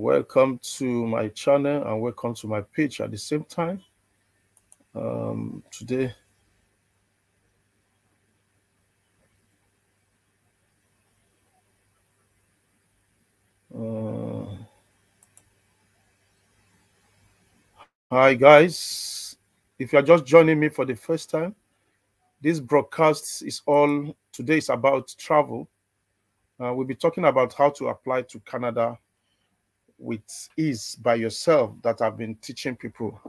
welcome to my channel and welcome to my page at the same time. Um, today, uh, hi guys. If you are just joining me for the first time, this broadcast is all today is about travel. Uh, we'll be talking about how to apply to Canada with ease by yourself that I've been teaching people.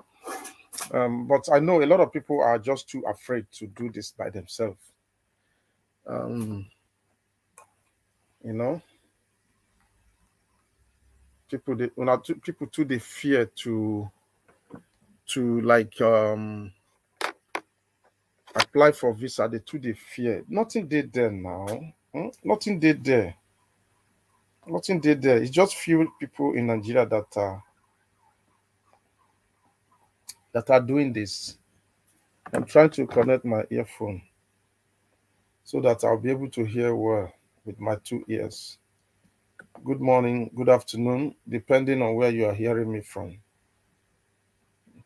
Um, but I know a lot of people are just too afraid to do this by themselves. Um, you know, people they people too they fear to to like um apply for visa. They too they fear. Nothing did there now. Hmm? Nothing did there. Nothing did there. It's just few people in Nigeria that are that are doing this. I'm trying to connect my earphone so that I'll be able to hear well with my two ears. Good morning, good afternoon, depending on where you are hearing me from.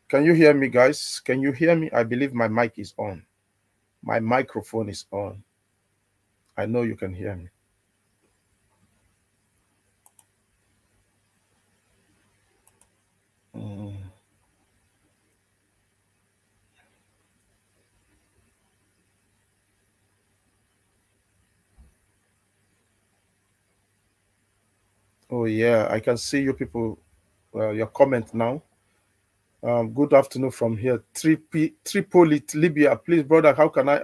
Can you hear me, guys? Can you hear me? I believe my mic is on. My microphone is on. I know you can hear me. Mm. Oh yeah, I can see you people. Uh, your comment now. Um, good afternoon from here, Tripi, Tripoli, Libya. Please, brother, how can I?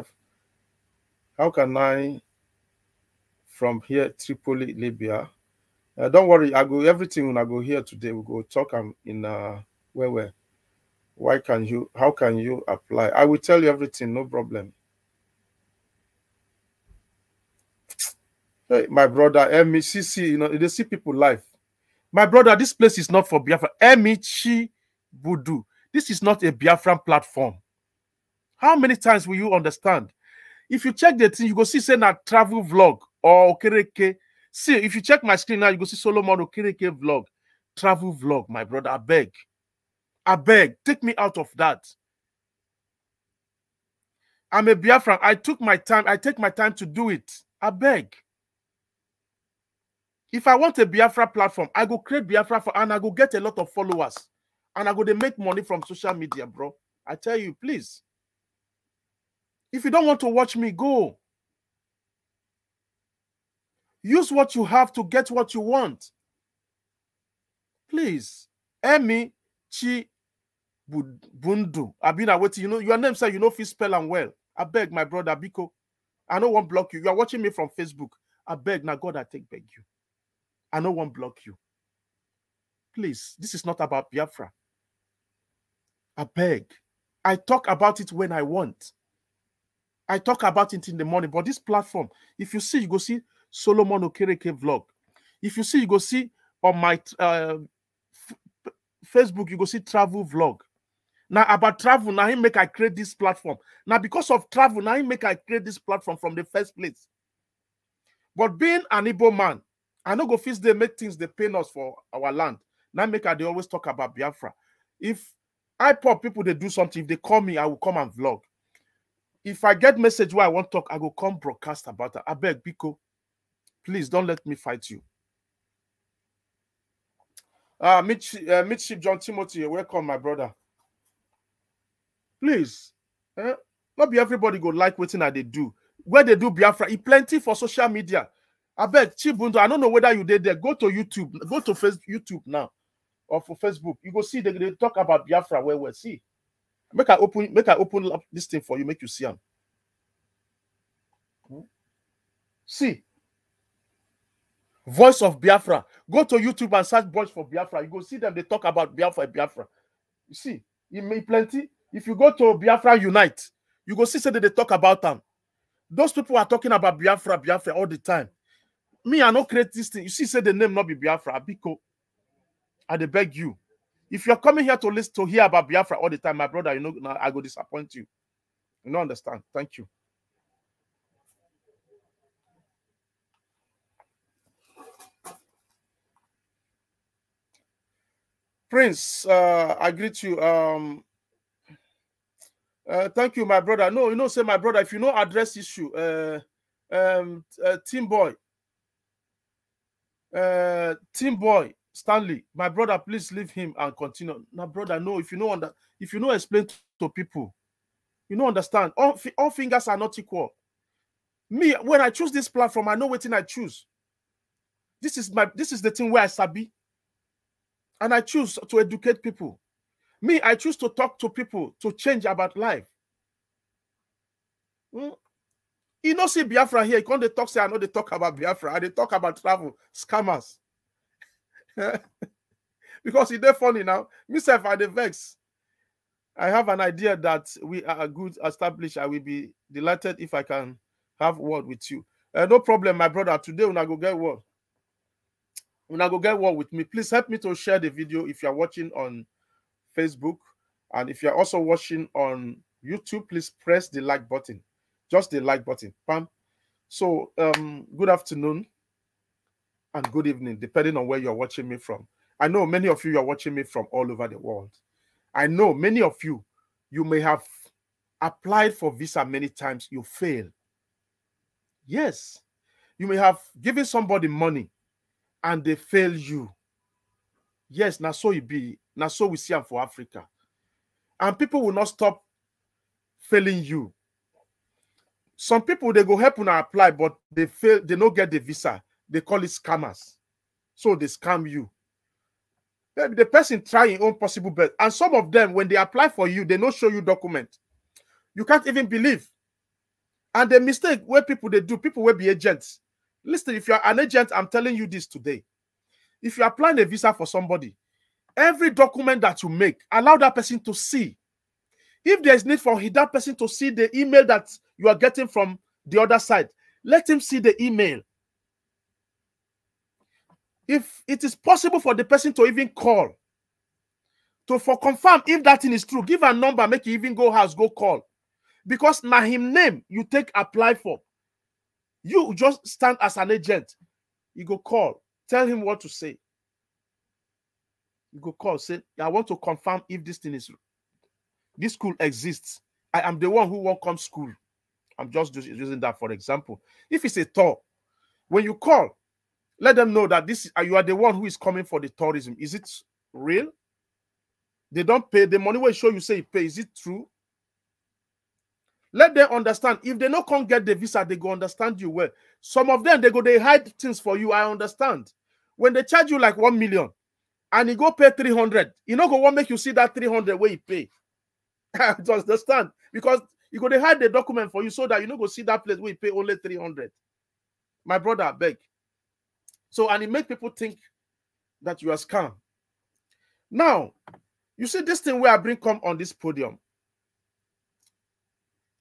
How can I? From here, Tripoli, Libya. Uh, don't worry, I go everything when I go here today. We go talk um, in uh where where. Why can you? How can you apply? I will tell you everything, no problem. Hey, my brother, MECC, you know, they see people live. My brother, this place is not for Biafra. Emichi Budu. This is not a Biafran platform. How many times will you understand? If you check the thing, you go see say na travel vlog or Okereke. See, if you check my screen now, you go see Solomon Okereke vlog, travel vlog. My brother, I beg, I beg, take me out of that. I'm a Biafran. I took my time. I take my time to do it. I beg. If I want a Biafra platform, I go create Biafra for and I go get a lot of followers. And I go to make money from social media, bro. I tell you, please. If you don't want to watch me, go. Use what you have to get what you want. Please. Emi Chi Bundu. I've been waiting. You know, your name said you know if you spell and well. I beg my brother Biko. I don't want block you. You are watching me from Facebook. I beg now, God, I take beg you. I no one block you. Please, this is not about Biafra. I beg. I talk about it when I want. I talk about it in the morning. But this platform, if you see, you go see Solomon Okereke vlog. If you see, you go see on my uh, Facebook, you go see travel vlog. Now about travel, now he make I create this platform. Now because of travel, now he make I create this platform from the first place. But being an Igbo man, I know go fix they make things they pain us for our land. Now make I they always talk about Biafra. If I pop people they do something, if they call me, I will come and vlog. If I get message where I want to talk, I will come broadcast about it. I beg Biko, please don't let me fight you. Uh, Mitch, uh, Midship John Timothy, welcome, my brother. Please, eh? not be everybody go like what they do. Where they do Biafra, it plenty for social media. I beg, Chibundo, I don't know whether you did there. Go to YouTube, go to face, YouTube now, or for Facebook. You go see they, they talk about Biafra where we see. Make I open, make I open up this thing for you, make you see them. See, voice of Biafra. Go to YouTube and search voice for Biafra. You go see them. They talk about Biafra, Biafra. You see, it may plenty. If you go to Biafra Unite, you go see say that they talk about them. Those people are talking about Biafra, Biafra all the time. Me, I no create this thing. You see, say the name not be Biafra, Biko. I dey beg you. If you're coming here to listen to hear about Biafra all the time, my brother, you know, I go disappoint you. You don't understand. Thank you. Prince, uh, I greet you. Um, uh, thank you, my brother. No, you know, say my brother, if you know address issue, uh, um, uh, team boy, uh, team boy, Stanley, my brother, please leave him and continue. My brother, no, if you know under, if you know explain to people, you know understand. All, all fingers are not equal. Me, when I choose this platform, I know what thing I choose. This is my this is the thing where I sabi. And I choose to educate people. Me, I choose to talk to people to change about life. Mm. You know, see Biafra here. When they talk, say I know they talk about Biafra. They talk about travel scammers. because it's funny now. Myself, I the vex. I have an idea that we are a good established. I will be delighted if I can have word with you. Uh, no problem, my brother. Today, when I go get word, when I go get word with me, please help me to share the video if you're watching on Facebook. And if you're also watching on YouTube, please press the like button. Just the like button. Bam. So, um, good afternoon and good evening, depending on where you're watching me from. I know many of you are watching me from all over the world. I know many of you, you may have applied for visa many times, you fail. Yes, you may have given somebody money and they fail you. Yes, now so it be. Now so we see them for Africa. And people will not stop failing you. Some people they go help and apply, but they fail, they don't get the visa. They call it scammers. So they scam you. The person trying own possible best. And some of them, when they apply for you, they don't show you document. You can't even believe. And the mistake where people they do, people will be agents. Listen, if you're an agent, I'm telling you this today. If you're applying a visa for somebody, every document that you make, allow that person to see. If there's need for that person to see the email that you are getting from the other side, let him see the email. If it is possible for the person to even call, to for confirm if that thing is true, give a number, make you even go house, go call. Because now him name you take apply for. You just stand as an agent. You go call, tell him what to say. You go call, say, I want to confirm if this thing is this school exists. I am the one who won't come school. I'm just using that for example. If it's a tour, when you call, let them know that this you are the one who is coming for the tourism. Is it real? They don't pay the money when show you say pay. Is it true? Let them understand. If they no can't come get the visa, they go understand you well. Some of them they go they hide things for you. I understand. When they charge you like one million, and you go pay 300, you know go want make you see that 300 where you pay. I understand because you go they hide the document for you so that you know go see that place where you pay only 300. My brother, beg. So and it make people think that you are scam. Now, you see this thing where I bring come on this podium.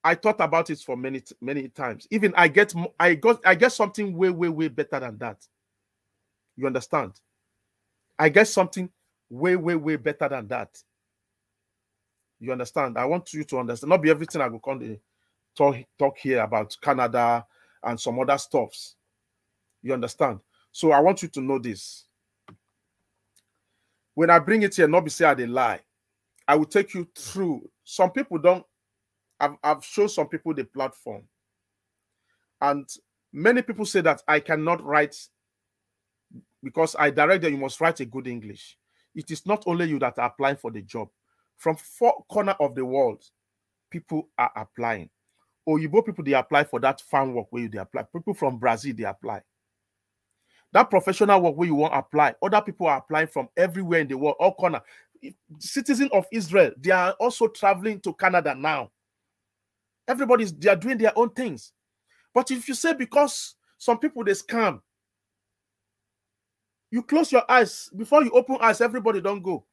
I thought about it for many many times. Even I get I got I get something way way way better than that. You understand? I get something way way way better than that. You understand? I want you to understand. Not be everything I go come talk talk here about Canada and some other stuffs. You understand? So I want you to know this. When I bring it here, not be say I lie. I will take you through. Some people don't I've, I've shown some people the platform. And many people say that I cannot write because I direct that you must write a good English. It is not only you that are applying for the job. From four corner of the world, people are applying. Or you Oyibo people, they apply for that farm work where you they apply. People from Brazil, they apply. That professional work where you want apply, other people are applying from everywhere in the world, all corner. Citizens of Israel, they are also traveling to Canada now. Everybody's they are doing their own things. But if you say because some people they scam, you close your eyes before you open eyes, everybody don't go.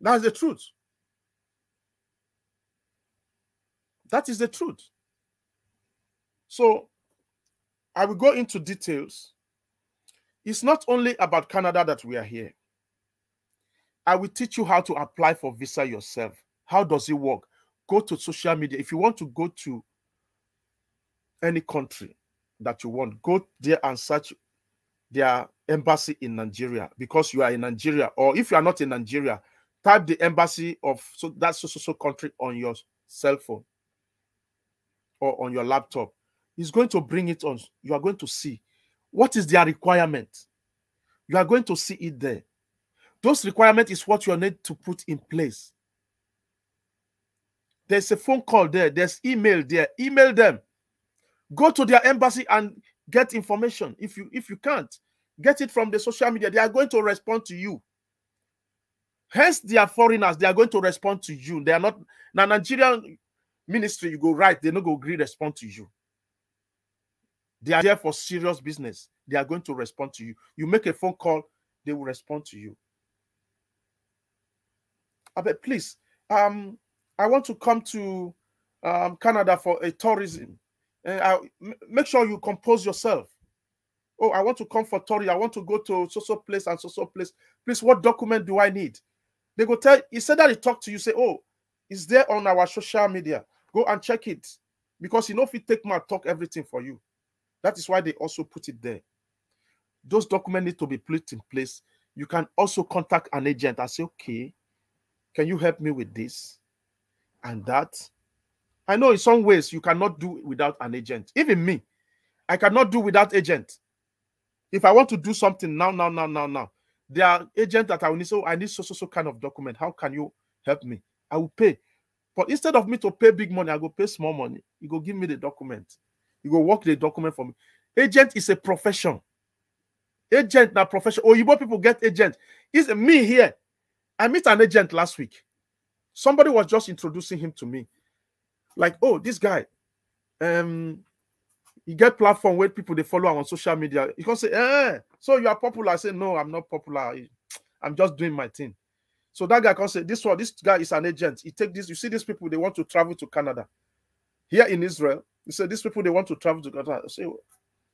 That's the truth. That is the truth. So I will go into details. It's not only about Canada that we are here. I will teach you how to apply for visa yourself. How does it work? Go to social media. If you want to go to any country that you want, go there and search their embassy in Nigeria because you are in Nigeria, or if you are not in Nigeria, type the embassy of so that so, so, so country on your cell phone or on your laptop. It's going to bring it on. You are going to see what is their requirement. You are going to see it there. Those requirements is what you need to put in place. There's a phone call there. There's email there. Email them. Go to their embassy and get information. If you if you can't, get it from the social media. They are going to respond to you. Hence, they are foreigners. They are going to respond to you. They are not now Nigerian ministry. You go right, they not go agree respond to you. They are there for serious business. They are going to respond to you. You make a phone call, they will respond to you. I bet, please, um, I want to come to um, Canada for a tourism. And make sure you compose yourself. Oh, I want to come for tourism. I want to go to so so place and so so place. Please, what document do I need? They go tell. He said that he talked to you. Say, oh, it's there on our social media. Go and check it because you know if you take my talk everything for you. That is why they also put it there. Those documents need to be put in place. You can also contact an agent and say, okay, can you help me with this and that? I know in some ways you cannot do without an agent. Even me, I cannot do without agent. If I want to do something now, now, now, now, now, there are agents that I will need. So I need so, so, so kind of document. How can you help me? I will pay. But instead of me to pay big money, I go pay small money. You go give me the document. You go work the document for me. Agent is a profession. Agent now profession. Oh, you people get agent. Is me here. I met an agent last week. Somebody was just introducing him to me. Like, oh, this guy, um, you get platform where people they follow on social media. You can say, eh, so you are popular. I say, no, I'm not popular. I'm just doing my thing. So that guy can say, this one, this guy is an agent. He take this. You see, these people they want to travel to Canada. Here in Israel, he said, these people they want to travel to Canada. I say,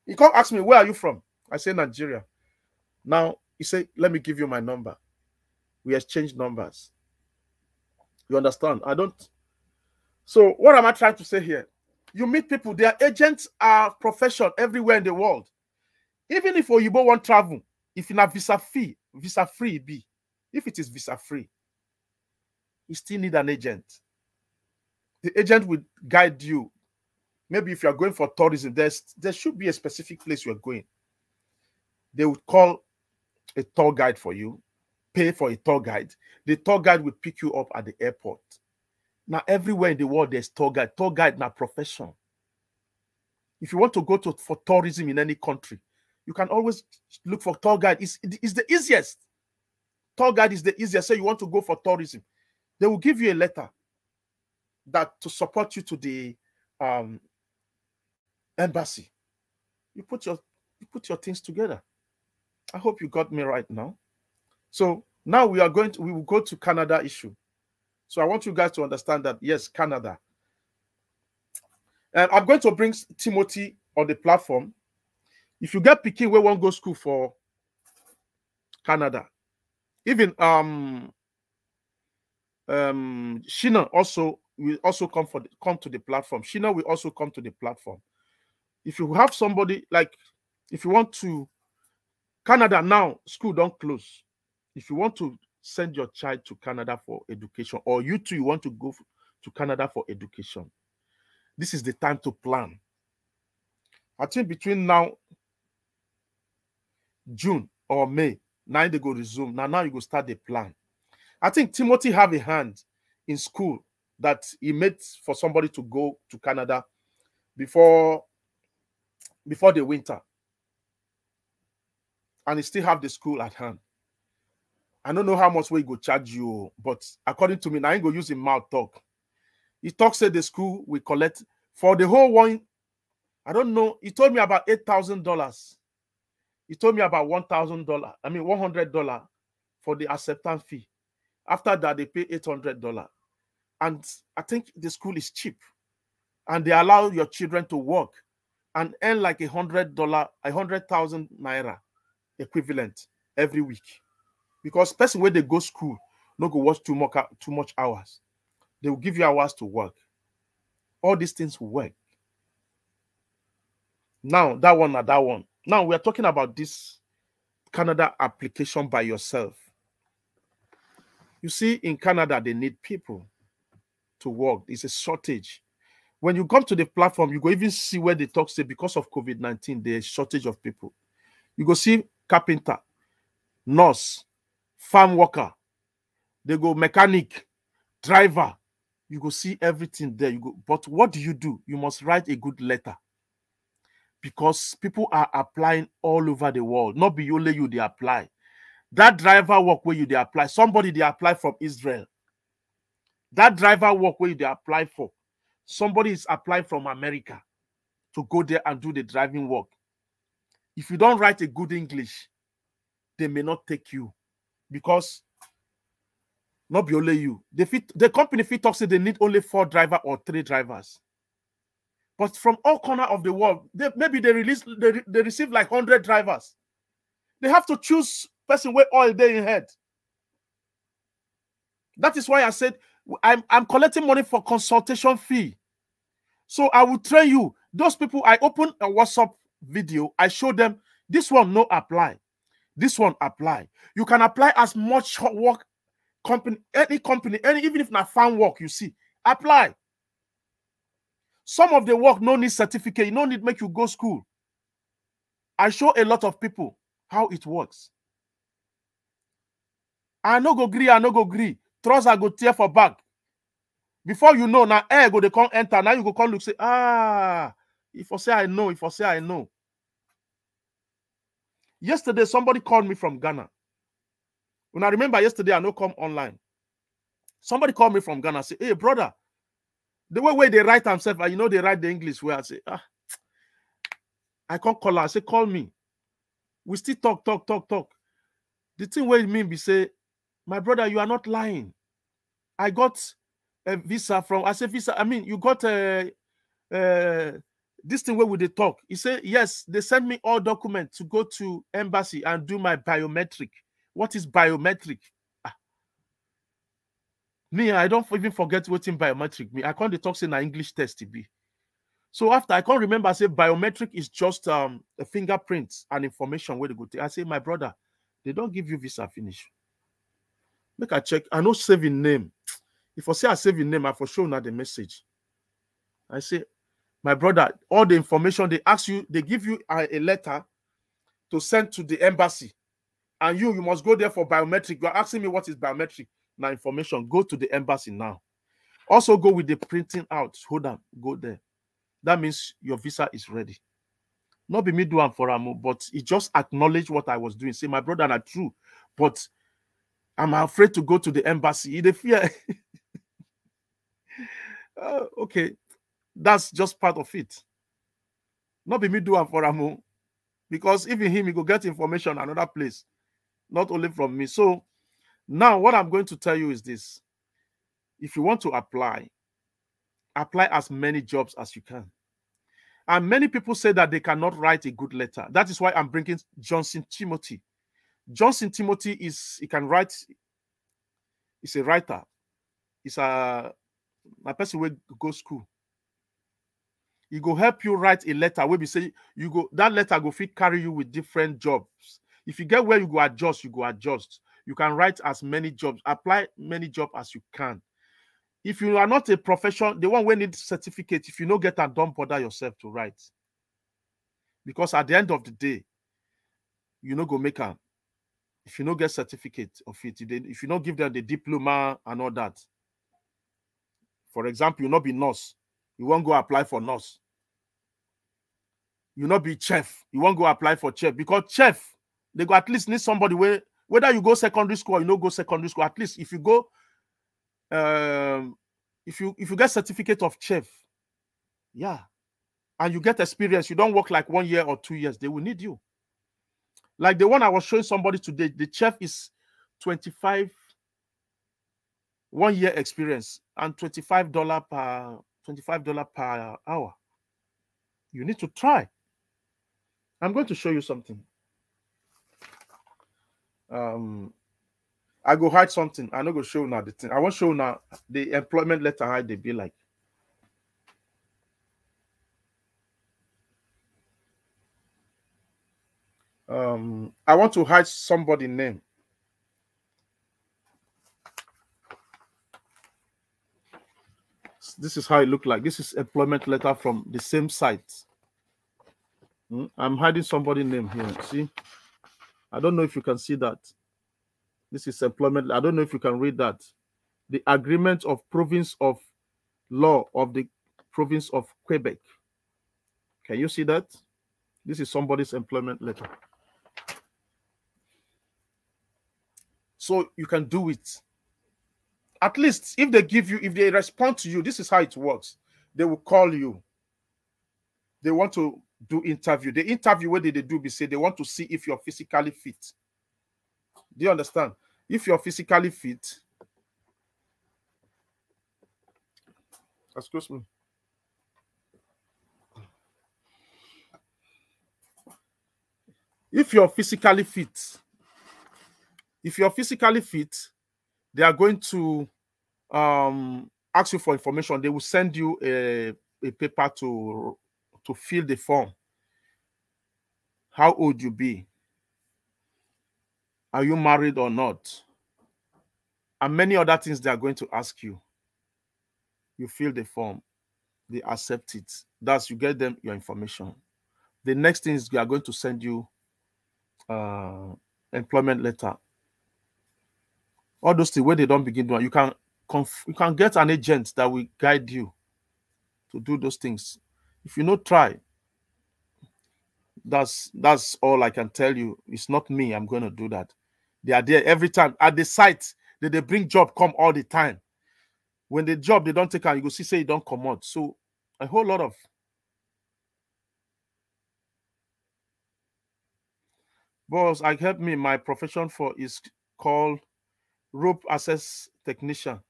he can't ask me, where are you from? I say Nigeria. Now he say, let me give you my number. We exchange numbers. You understand? I don't. So what am I trying to say here? You meet people, their agents are profession everywhere in the world. Even if Oyibo want travel, if a visa fee, visa free be, if it is visa free, you still need an agent. The agent will guide you. Maybe if you are going for tourism, there's there should be a specific place you're going. They would call a tour guide for you, pay for a tour guide. The tour guide will pick you up at the airport. Now, everywhere in the world, there's tour guide. Tour guide now profession. If you want to go to for tourism in any country, you can always look for tour guide. It's, it's the easiest. Tour guide is the easiest. Say you want to go for tourism, they will give you a letter that to support you to the um, embassy. You put your you put your things together. I hope you got me right now. So now we are going to we will go to Canada issue. So I want you guys to understand that yes, Canada. And I'm going to bring Timothy on the platform. If you get picking where one go school for Canada, even um um Shina also will also come for the, come to the platform. Shina will also come to the platform. If you have somebody like if you want to Canada now, school don't close. If you want to send your child to Canada for education, or you too, you want to go to Canada for education, this is the time to plan. I think between now, June or May, now they go resume. Now, now you go start the plan. I think Timothy have a hand in school that he made for somebody to go to Canada before before the winter and he still have the school at hand. I don't know how much we go charge you, but according to me, now I ain't go use him mouth talk. He talks at the school we collect for the whole one. I don't know. He told me about eight thousand dollars. He told me about one thousand dollar. I mean one hundred dollar for the acceptance fee. After that, they pay eight hundred dollar, and I think the school is cheap, and they allow your children to work and earn like a hundred dollar, a hundred thousand naira equivalent every week because person where they go school no go watch too much too much hours they will give you hours to work all these things work now that one or that one now we are talking about this Canada application by yourself. You see, in Canada, they need people to work. It's a shortage. When you come to the platform, you go even see where they talk say because of COVID 19, there's shortage of people. You go see carpenter, nurse, farm worker, they go mechanic, driver. You go see everything there. You go, but what do you do? You must write a good letter because people are applying all over the world. Not be only you they apply. That driver work where you they apply. Somebody they apply from Israel. That driver work where you they apply for. Somebody is applying from America to go there and do the driving work. If you don't write a good English, they may not take you because not be only you. They fit the company fit talk say they need only four driver or three drivers. But from all corner of the world, they, maybe they release they, they receive like 100 drivers. They have to choose person where all day in head. That is why I said I'm I'm collecting money for consultation fee. So I will train you. Those people, I open a WhatsApp video, I show them this one no apply. This one apply. You can apply as much work company, any company, any even if not farm work, you see, apply. Some of the work no need certificate, you no need make you go school. I show a lot of people how it works. I no go agree, I no go agree. Trust I go tear for back. Before you know, now air go they can't enter. Now you go come look say, ah, if I say I know, if I say I know. Yesterday, somebody called me from Ghana. When I remember yesterday, I know come online. Somebody called me from Ghana, say, Hey, brother, the way, way they write themselves, you know, they write the English where I say, ah, I can't call her. I say, call me. We still talk, talk, talk, talk. The thing where it mean be say, my brother, you are not lying. I got a visa from, I say visa, I mean, you got a, uh, this thing where would they talk? He said, yes, they sent me all documents to go to embassy and do my biometric. What is biometric? Ah. Me, I don't even forget what in biometric me. I can't talk saying an English test to be. So after I can't remember, I say biometric is just um a fingerprint and information where they go to. I say, my brother, they don't give you visa finish. Make a check. I know saving name. If I say I save name, I for sure not the message. I say, my brother, all the information they ask you, they give you a, a letter to send to the embassy. And you you must go there for biometric. You're asking me what is biometric. Now information go to the embassy now. Also go with the printing out. Hold on go there. That means your visa is ready. Not be me do for am but it just acknowledge what i was doing. Say my brother are true but i'm afraid to go to the embassy. The fear. Uh, okay that's just part of it not be me do for am because even him he go get information another place not only from me. So now what I'm going to tell you is this. If you want to apply, apply as many jobs as you can. And many people say that they cannot write a good letter. That is why I'm bringing Johnson Timothy. Johnson Timothy is he can write. He's a writer. He's a a person will go school. He go help you write a letter. Where we say you go that letter go fit carry you with different jobs if you get where you go adjust, you go adjust. You can write as many jobs, apply many jobs as you can. If you are not a professional, the one we need certificate, if you don't get and don't bother yourself to write. Because at the end of the day, you know go make a if you don't get certificate of it, if you don't give them the diploma and all that. For example, you not be nurse, you won't go apply for nurse. You not be chef, you won't go apply for chef because chef they go at least need somebody where whether you go secondary school or you know go secondary school, at least if you go um if you if you get certificate of chef, yeah, and you get experience, you don't work like one year or two years, they will need you. Like the one I was showing somebody today, the chef is 25 one year experience and $25 per $25 per hour. You need to try. I'm going to show you something um I go hide something. I no go show now the thing. I want to show now the employment letter how they be like. Um, I want to hide somebody name. This is how it looked like. This is employment letter from the same site. Hmm, I'm hiding somebody name here. See, I don't know if you can see that. This is employment. I don't know if you can read that. The agreement of province of law of the province of Quebec. Can you see that? This is somebody's employment letter. So you can do it. At least if they give you, if they respond to you, this is how it works. They will call you. They want to do interview. The interview, what did they do? Be say they want to see if you're physically fit. Do you understand? If you're physically fit, excuse me. If you're physically fit, if you're physically fit, they are going to um, ask you for information. They will send you a, a paper to to fill the form. How old you be? Are you married or not? And many other things they are going to ask you. You fill the form, they accept it. That's you get them your information. The next thing is they are going to send you uh, employment letter. All those things where they don't begin doing, you can you can get an agent that will guide you to do those things. If you not try, that's that's all I can tell you. It's not me. I'm going to do that. They are there every time at the site. They, they bring job come all the time. When the job they don't take out, you go see say you don't come out. So a whole lot of boss I help me. My profession for is called rope access technician.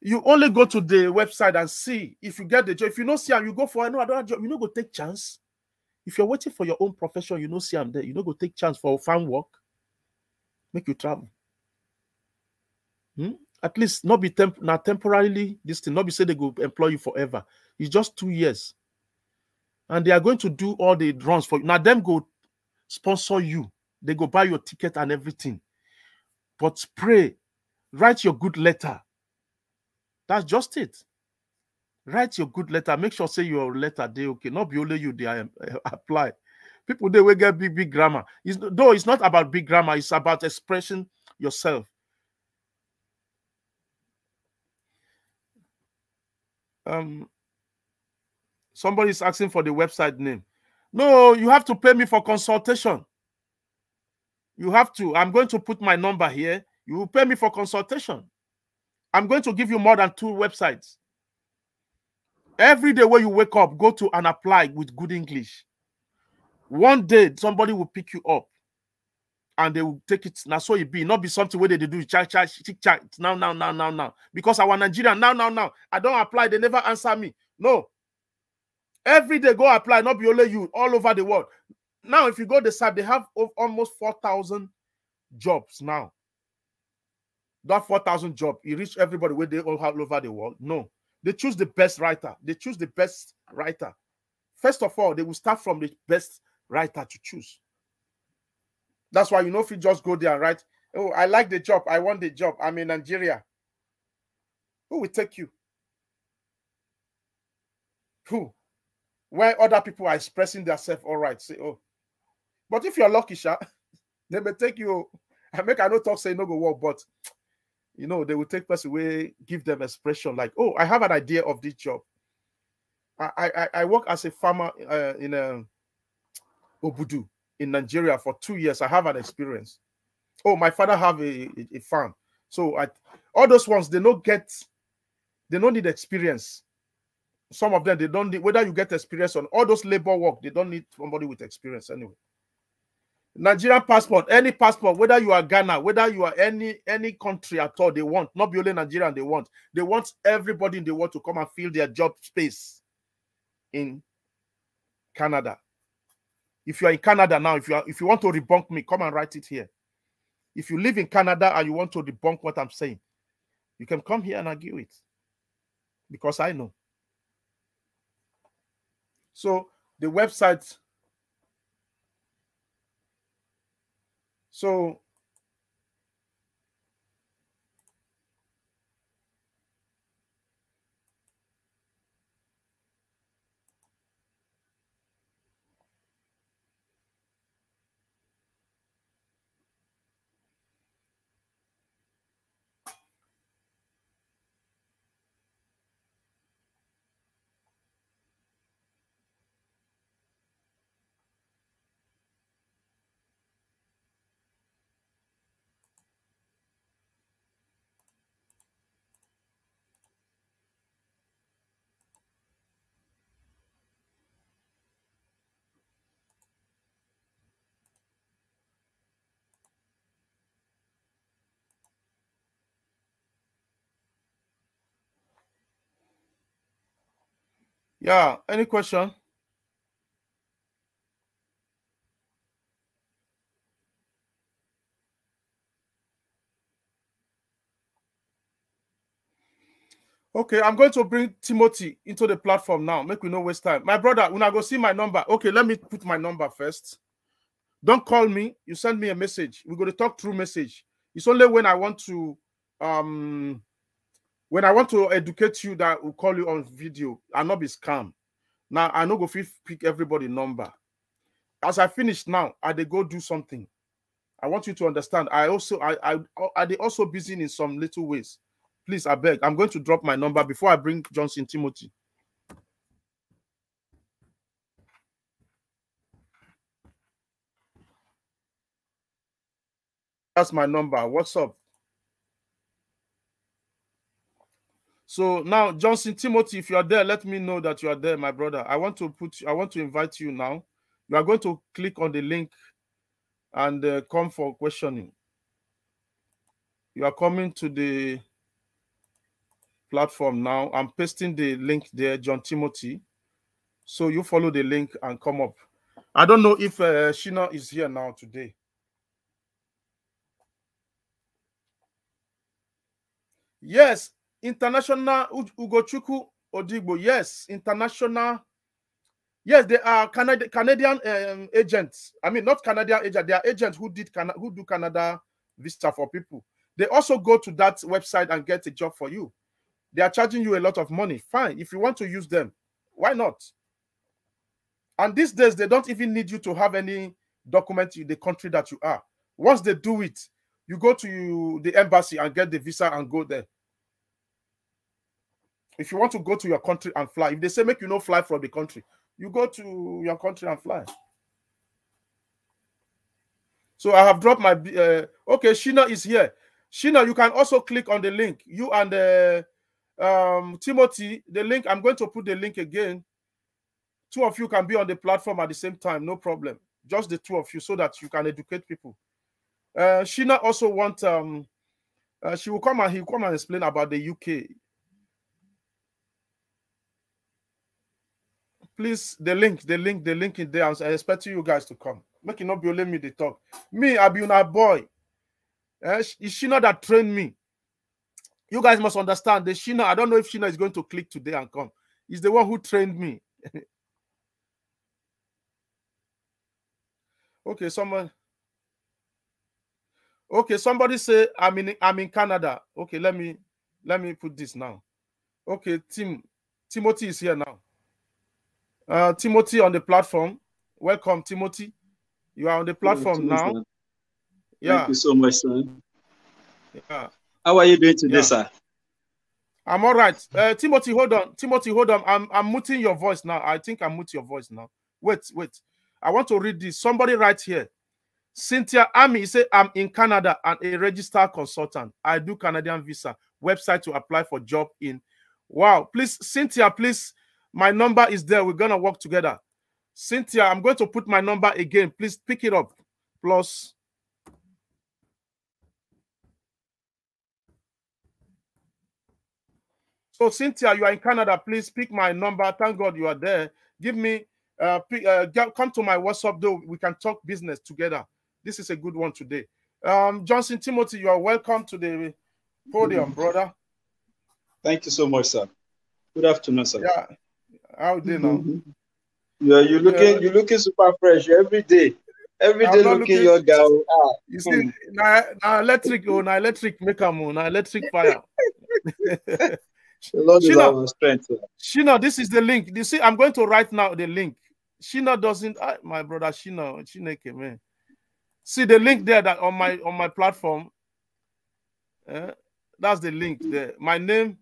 You only go to the website and see if you get the job. If you don't see him, you go for another job. You know, go take chance. If you're waiting for your own profession, you know, see I'm there. You know, go take chance for farm work. Make you travel. Hmm? At least not be temp now temporarily. This thing not be say they go employ you forever. It's just two years, and they are going to do all the runs for you. Now them go sponsor you. They go buy your ticket and everything. But pray, write your good letter. That's just it. Write your good letter. Make sure say your letter they okay. Not be only you they uh, apply. People they will get big big grammar. It's, though it's not about big grammar. It's about expressing yourself. Um, somebody is asking for the website name. No, you have to pay me for consultation. You have to. I'm going to put my number here. You will pay me for consultation. I'm going to give you more than two websites. Every day when you wake up, go to and apply with good English. One day, somebody will pick you up and they will take it. Now, so it be not be something where they do chat, chat, chick, chat. Now, now, now, now, now. Because our Nigerian now, now, now. I don't apply. They never answer me. No. Every day, go apply. Not be only you all over the world. Now, if you go the site, they have almost 4,000 jobs now. That 4,000 job, you reach everybody where they all over the world. No. They choose the best writer. They choose the best writer. First of all, they will start from the best writer to choose. That's why you know if you just go there and write, oh, I like the job, I want the job, I'm in Nigeria. Who will take you? Who? Where other people are expressing themselves, all right, say, oh. But if you're lucky, Sha, they may take you. Oh. I make I know talk say no go work, but you know, they will take person away, give them expression like, oh, I have an idea of this job. I I, I work as a farmer uh, in a um, Obudu in Nigeria for two years. I have an experience. Oh, my father have a, a, a farm. So I all those ones they don't get they don't need experience. Some of them they don't need whether you get experience on all those labor work, they don't need somebody with experience anyway. Nigerian passport, any passport, whether you are Ghana, whether you are any any country at all, they want not only Nigerian, they want they want everybody in the world to come and fill their job space in Canada. If you are in Canada now, if you are if you want to debunk me, come and write it here. If you live in Canada and you want to debunk what I'm saying, you can come here and argue it because I know. So the website So Yeah, any question? Okay, I'm going to bring Timothy into the platform now. Make we no waste time. My brother, when I go see my number, okay, let me put my number first. Don't call me. You send me a message. We're going to talk through message. It's only when I want to um when I want to educate you that will call you on video and not be scam. Now I know go pick everybody number. As I finish now, I they go do something. I want you to understand. I also I I are they also busy in some little ways. Please, I beg. I'm going to drop my number before I bring Johnson Timothy. That's my number. What's up? So now, Johnson Timothy, if you are there, let me know that you are there, my brother. I want to put, I want to invite you now. You are going to click on the link and uh, come for questioning. You are coming to the platform now. I'm pasting the link there, John Timothy. So you follow the link and come up. I don't know if uh, Shina is here now today. Yes, international Ugochukwu Odigbo. Yes, international. Yes, they are Canadian um, agents. I mean, not Canadian agents. They are agents who did who do Canada visa for people. They also go to that website and get a job for you. They are charging you a lot of money. Fine. If you want to use them, why not? And these days, they don't even need you to have any document in the country that you are. Once they do it, you go to the embassy and get the visa and go there. If you want to go to your country and fly, if they say make you no fly from the country, you go to your country and fly. So I have dropped my. Uh, okay, Sheena is here. Sheena, you can also click on the link. You and uh, um, Timothy, the link, I'm going to put the link again. Two of you can be on the platform at the same time, no problem. Just the two of you so that you can educate people. Uh, Sheena also want, um, uh, she will come and he'll come and explain about the UK. Please, the link, the link, the link in there. I expect you guys to come. Make it not be only me to talk. Me, I be a boy. Uh, is she not that trained me? You guys must understand the Shina. I don't know if Shina is going to click today and come. He's the one who trained me. okay, someone. Okay, somebody say I'm in I'm in Canada. Okay, let me let me put this now. Okay, Tim Timothy is here now. Uh Timothy on the platform. Welcome, Timothy. You are on the platform now. Thank yeah. you so much, sir. Yeah. How are you doing today, yeah. sir? I'm all right. Uh, Timothy, hold on. Timothy, hold on. I'm I'm muting your voice now. I think I'm muting your voice now. Wait, wait. I want to read this. Somebody right here. Cynthia Ami say I'm in Canada and a registered consultant. I do Canadian visa website to apply for job in. Wow, please, Cynthia, please. My number is there. We're gonna work together. Cynthia, I'm going to put my number again. Please pick it up. Plus So Cynthia, you are in Canada. Please pick my number. Thank God you are there. Give me, uh, pick, uh come to my WhatsApp though. We can talk business together. This is a good one today. Um, Johnson Timothy, you are welcome to the podium, brother. Thank you so much, sir. Good afternoon, sir. Yeah, how do you know? Yeah, you looking yeah. you looking super fresh every day. Every day looking looking- your girl. Ah, You see, na, na electric, oh, na electric make am, oh, na electric fire. the Lord is Shina. our strength. Shina, this is the link. You see, I'm going to write now the link. Shina doesn't. ah, my brother Shina, Chineke, man. See the link there that on my on my platform. Eh, that's the link there. My name,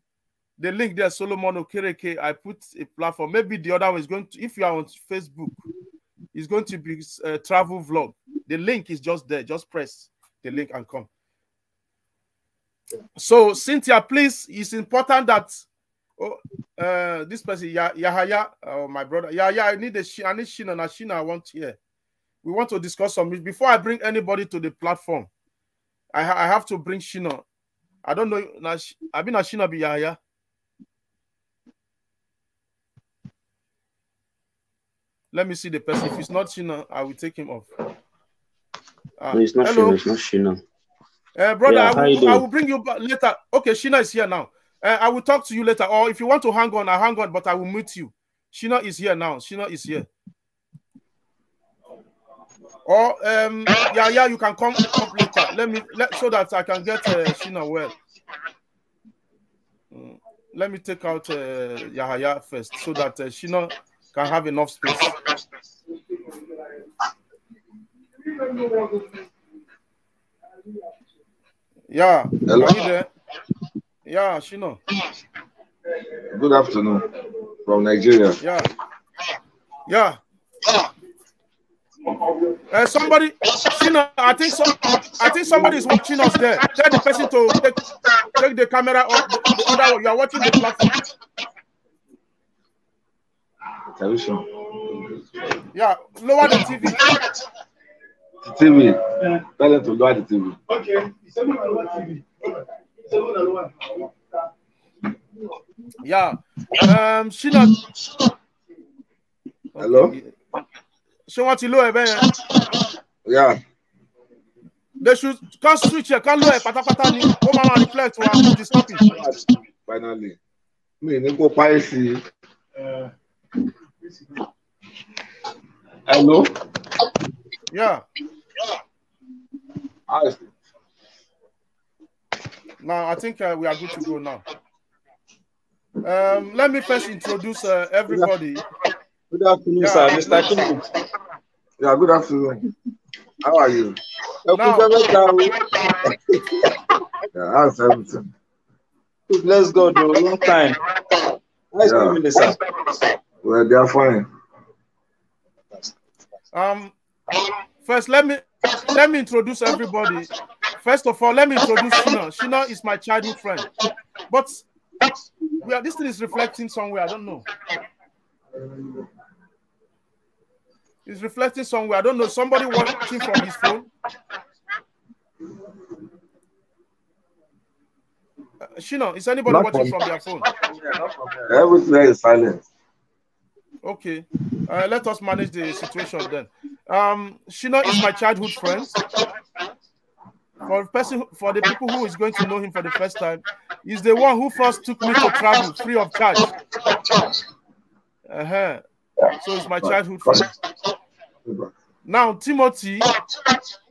the link there, Solomon Okereke. I put a platform. Maybe the other one is going to. If you are on Facebook, it's going to be a travel vlog. The link is just there. Just press the link and come. So Cynthia, please, it's important that oh, uh, this person, Yah- Yahaya, uh, my brother, yeah, yeah, I need a I need Shina, and Shina, I want here. We want to discuss some before I bring anybody to the platform. I, ha- I have to bring Shina. I don't know. I've been Shina be Yahaya. Let me see the person. If it's not Shina, I will take him off. Ah, No, it's not hello. Shina. It's not Shina. Uh, brother, Yeah, I, will, I will bring you back later. Okay, Shina is here now. Uh, I will talk to you later. Or if you want to hang on, I hang on, but I will meet you. Shina is here now. Shina is here. Or um, yeah, yeah, you can come up later. Let me let so that I can get uh, Shina well. Mm, Let me take out uh, Yahaya first, so that uh, Shina can have enough space. Yeah, Hello. are you there? Yeah, Shina. Good afternoon from Nigeria. Yeah. Yeah. Uh, somebody, Shina, I think so. I think somebody is watching us there. Tell the person to take, take the camera off. The, the other. You are watching the platform. Television. Yeah, lower the TV. The TV. Tell them to lower the TV. Yeah. Um, Shina. Hello? Ṣé wọ́n ti lo ẹ̀ bẹ́ẹ̀ yẹn? Yeah. They should kan switch ẹ̀ kan lo ẹ̀ pátápátá ni ó máa ma reflect wa the stopping. Finally. Mi ní kó sí i. Hello? Yeah. It? Now I think uh, we are good to go now. Um, let me first introduce uh, everybody. Good afternoon, Yeah. sir. Mr. King. Yeah, good afternoon. How are you? Now- fẹ́ mẹ́ta o. Yeah, everything? Bless God, o. Long time. Nice Yeah. evening, sir. Well, they are fine. Um, first let me let me introduce everybody. First of all, let me introduce Shina. Shina is my childhood friend, but we are, this thing is reflecting somewhere. I don't know. It's reflecting somewhere. I don't know. Somebody watching from his phone. Uh, Shina, is anybody Not watching from- from their phone? Everything is silent. Okay. Uh, let us manage the situation then. Um, Shina is my childhood friend. For person, for the people who is going to know him for the first time, he's the one who first took me to travel free of charge. Uh-huh. So he's my childhood friend. Now Timothy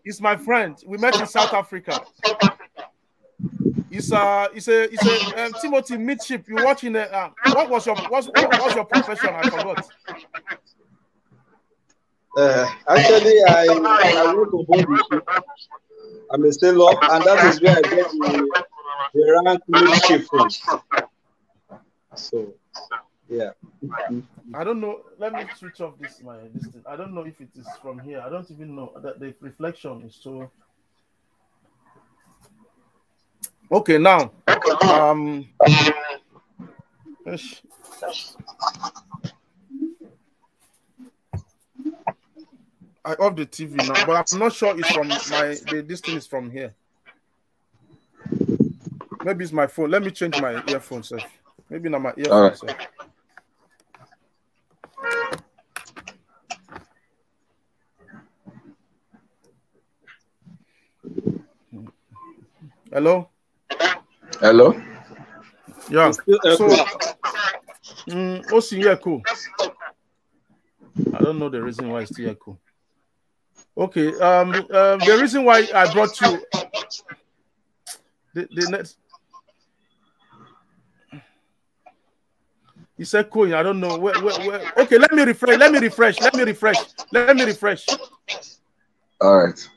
is my friend. We met in South Africa. He's a, he's a, he's a um, Timothy midship. You're watching the? Uh, what was your, what's, what was your profession? I forgot. Uh, actually, I, I work on board I'm a sailor, and that is where I get the, the rank midship from. So, yeah. I don't know. Let me switch off this my this thing. I don't know if it is from here. I don't even know that the reflection is so. Okay, now, um, ish. I off the TV now, but I'm not sure it's from my. The, this thing is from here. Maybe it's my phone. Let me change my earphones. sef. Maybe not my earphones. Hello. Hello? Yeah. So, echo. mm, OC echo. I don't know the reason why it's still echo. Okay. Um, um, the reason why I brought you the, the next. He said cool. I don't know. Where, where, where? Okay, let me refresh. Let me refresh. Let me refresh. Let me refresh. All right.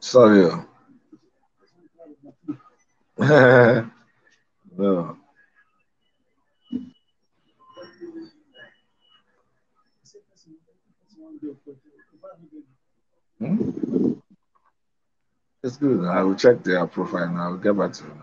Sorry. oh. no. Hmm? It's good. I will check their profile and I will get back to you.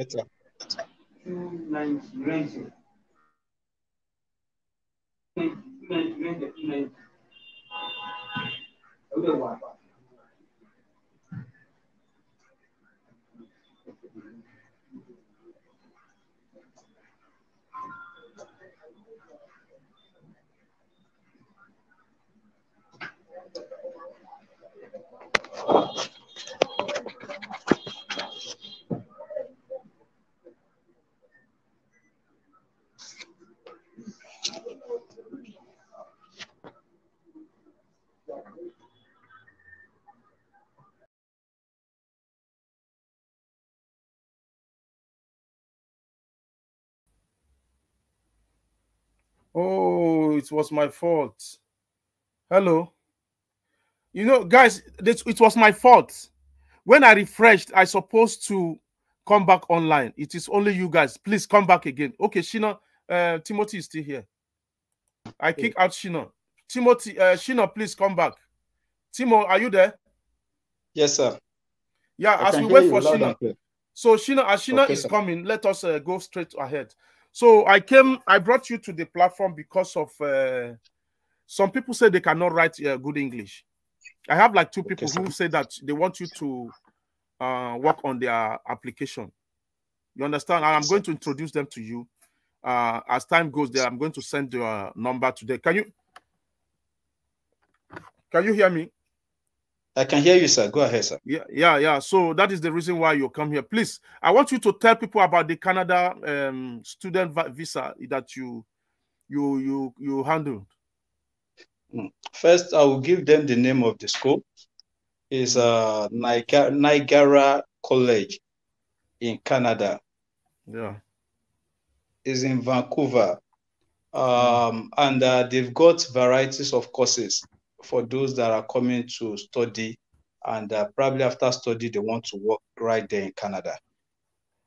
Better. Oh, it was my fault. Hello. You know, guys, this, it was my fault. When I refreshed, I supposed to come back online. It is only you guys. Please come back again. Okay, Shina, uh, Timothy is still here. I kick out Shina. Timothy, uh, Shina, please come back. Timo, are you there? Yes, sir. Yeah, I as we hear wait for loud Shina. So Shina, as Shina Okay, is sir. coming, let us uh, go straight ahead. So I came, I brought you to the platform because of uh, some people say they cannot write uh, good English. I have like two people who say that they want you to uh, work on their application. You understand? And I'm going to introduce them to you. Uh, as time goes there, I'm going to send your number today. Can you can you hear me? I can hear you, sir. Go ahead, sir. Yeah, yeah, yeah. So that is the reason why you come here. Please, I want you to tell people about the Canada um, student visa that you you you you handled. First, I will give them the name of the school. It's uh, Niagara, Niagara College in Canada. Yeah. Is in Vancouver. Um, and uh, they've got varieties of courses for those that are coming to study and uh, probably after study they want to work right there in Canada.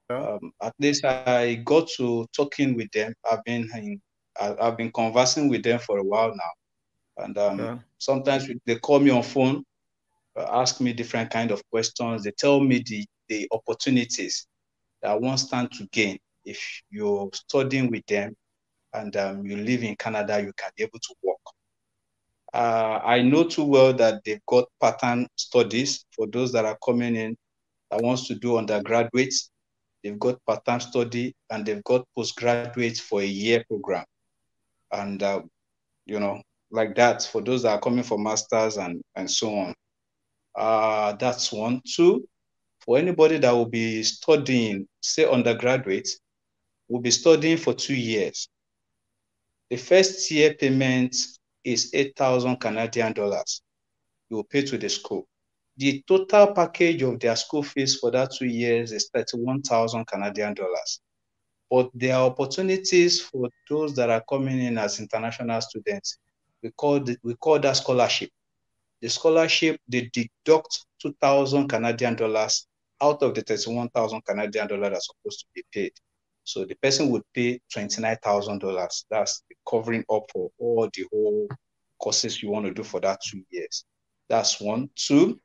Yeah. Um, at least I got to talking with them. I've been in, I've been conversing with them for a while now, and um, Yeah. sometimes they call me on phone, uh, ask me different kind of questions. They tell me the the opportunities that one stand to gain if you're studying with them and um, you live in Canada, you can be able to work. Uh, I know too well that they've got pattern studies for those that are coming in that wants to do undergraduates. They've got part-time study and they've got postgraduates for a year program. And, uh, you know, like that for those that are coming for masters and, and so on. Uh, that's one. Two, for anybody that will be studying, say undergraduate, will be studying for two years. The first year payment is 8,000 Canadian dollars. You will pay to the school. The total package of their school fees for that two years is 31,000 Canadian dollars. But there are opportunities for those that are coming in as international students. We call, the, we call that scholarship. The scholarship, they deduct 2,000 Canadian dollars out of the 31,000 Canadian dollars that's supposed to be paid. So the person would pay $29,000. That's covering up for all the whole courses you want to do for that two years. That's one. Two,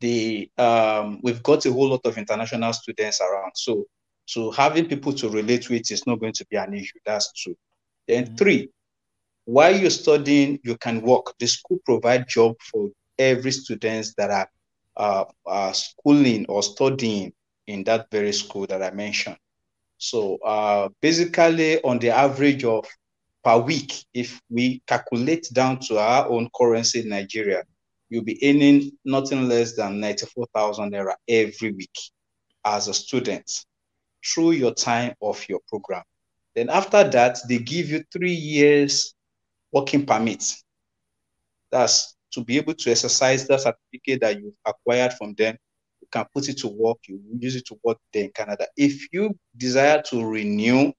the um, we've got a whole lot of international students around. So so having people to relate with is not going to be an issue. That's two. Then mm-hmm. three, while you're studying, you can work. The school provide job for every students that are uh, uh, schooling or studying in that very school that I mentioned. So uh, basically, on the average of per week, if we calculate down to our own currency in Nigeria, you'll be earning nothing less than 94,000 naira every week as a student through your time of your program. Then after that, they give you three years working permit. That's to be able to exercise that certificate that you've acquired from them. Can put it to work, you use it to work there in Canada. If you desire to renew,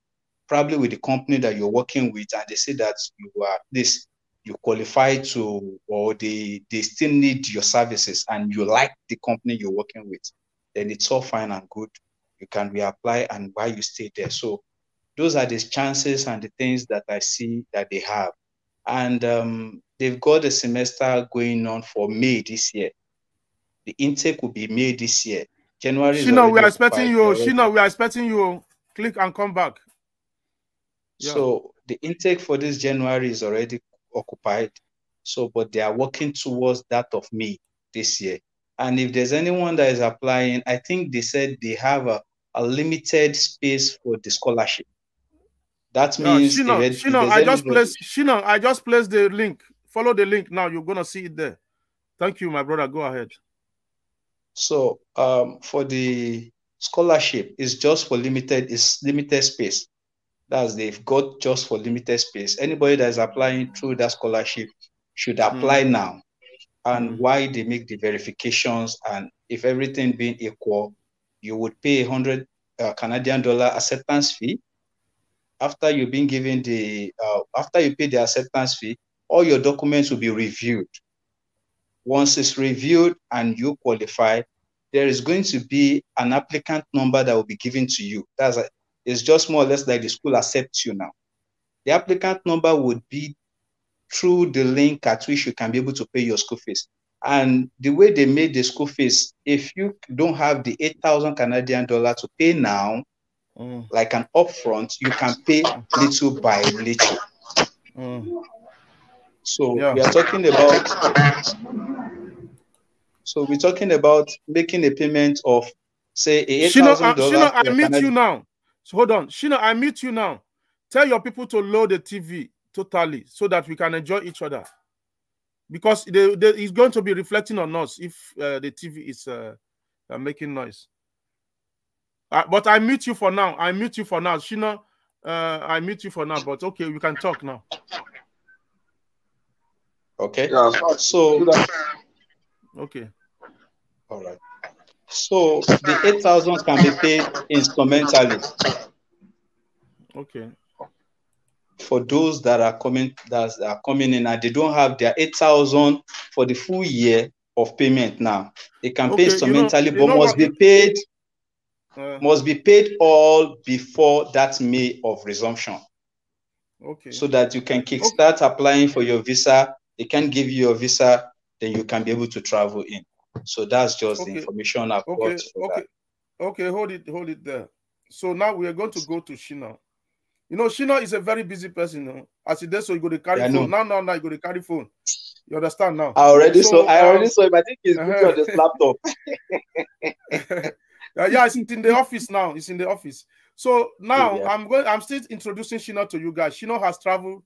probably with the company that you're working with, and they say that you are this, you qualify to, or they, they still need your services and you like the company you're working with, then it's all fine and good. You can reapply and why you stay there. So those are the chances and the things that I see that they have. And um, they've got a semester going on for May this year. The intake will be May this year. January. Shino, we are expecting you. Shino, we are expecting you. Click and come back. Yeah. So the intake for this January is already occupied. So, but they are working towards that of May this year. And if there's anyone that is applying, I think they said they have a, a limited space for the scholarship. That means no, Shino, if, Shino, if I just placed Shino, I just placed the link. Follow the link now. You're gonna see it there. Thank you, my brother. Go ahead. So um, for the scholarship, it's just for limited, it's limited space. That's they've got just for limited space. Anybody that is applying through that scholarship should apply mm. now. And mm. why they make the verifications and if everything being equal, you would pay a hundred uh, Canadian dollar acceptance fee. After you've been given the uh, after you pay the acceptance fee, all your documents will be reviewed. Once it's reviewed and you qualify, there is going to be an applicant number that will be given to you. That's a, it's just more or less like the school accepts you now. The applicant number would be through the link at which you can be able to pay your school fees. And the way they made the school fees, if you don't have the 8,000 Canadian dollar to pay now, mm. like an upfront, you can pay little by little. Mm. So yeah. we are talking about. So we're talking about making a payment of say eight thousand dollars. Shino, I meet you now. So hold on, Shino, I meet you now. Tell your people to load the TV totally so that we can enjoy each other. Because they, they, it's going to be reflecting on us if uh, the TV is uh, uh, making noise. Uh, but I mute you for now. I mute you for now. Shino, uh, I mute you for now. But okay, we can talk now. Okay. Yeah, so okay. All right. So the eight thousand can be paid instrumentally. Okay. For those that are coming that are coming in and they don't have their eight thousand for the full year of payment now, they can okay, pay instrumentally, you know, but must be paid. Uh, must be paid all before that May of resumption. Okay. So that you can kickstart okay. applying for your visa they can give you your visa, then you can be able to travel in. So that's just okay. the information I've okay. got. okay. That. Okay, hold it, hold it there. So now we are going to go to Shina. You know, Shina is a very busy person. You know? As he does, so you go to carry yeah, phone. Now, now, now you go to carry phone. You understand now? I already so, saw. I already um, saw him. I think he's uh-huh. on this laptop. uh, yeah, it's in the office now. It's in the office. So now yeah. I'm going. I'm still introducing Shina to you guys. Shina has traveled.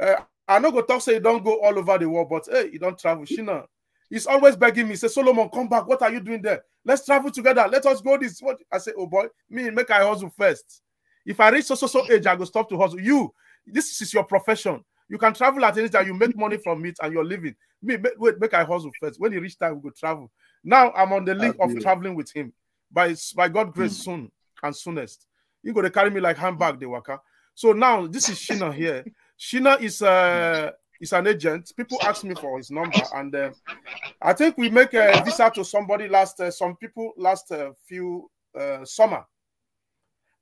Uh, I know go talk say you don't go all over the world, but hey, you don't travel. Shina, he's always begging me. Say, Solomon, come back. What are you doing there? Let's travel together. Let us go this. What I say, oh boy, me make I hustle first. If I reach so so so age, I go stop to hustle. You, this is your profession. You can travel at any time. You make money from it, and you're living. Me, make, wait, make I hustle first. When you reach time, we go travel. Now I'm on the link of traveling with him. By by God grace, Mm. soon and soonest. You go to carry me like handbag, the worker. So now this is Shina here. Shina is uh is an agent. People ask me for his number, and uh, I think we make a visa to somebody last uh, some people last uh, few uh, summer.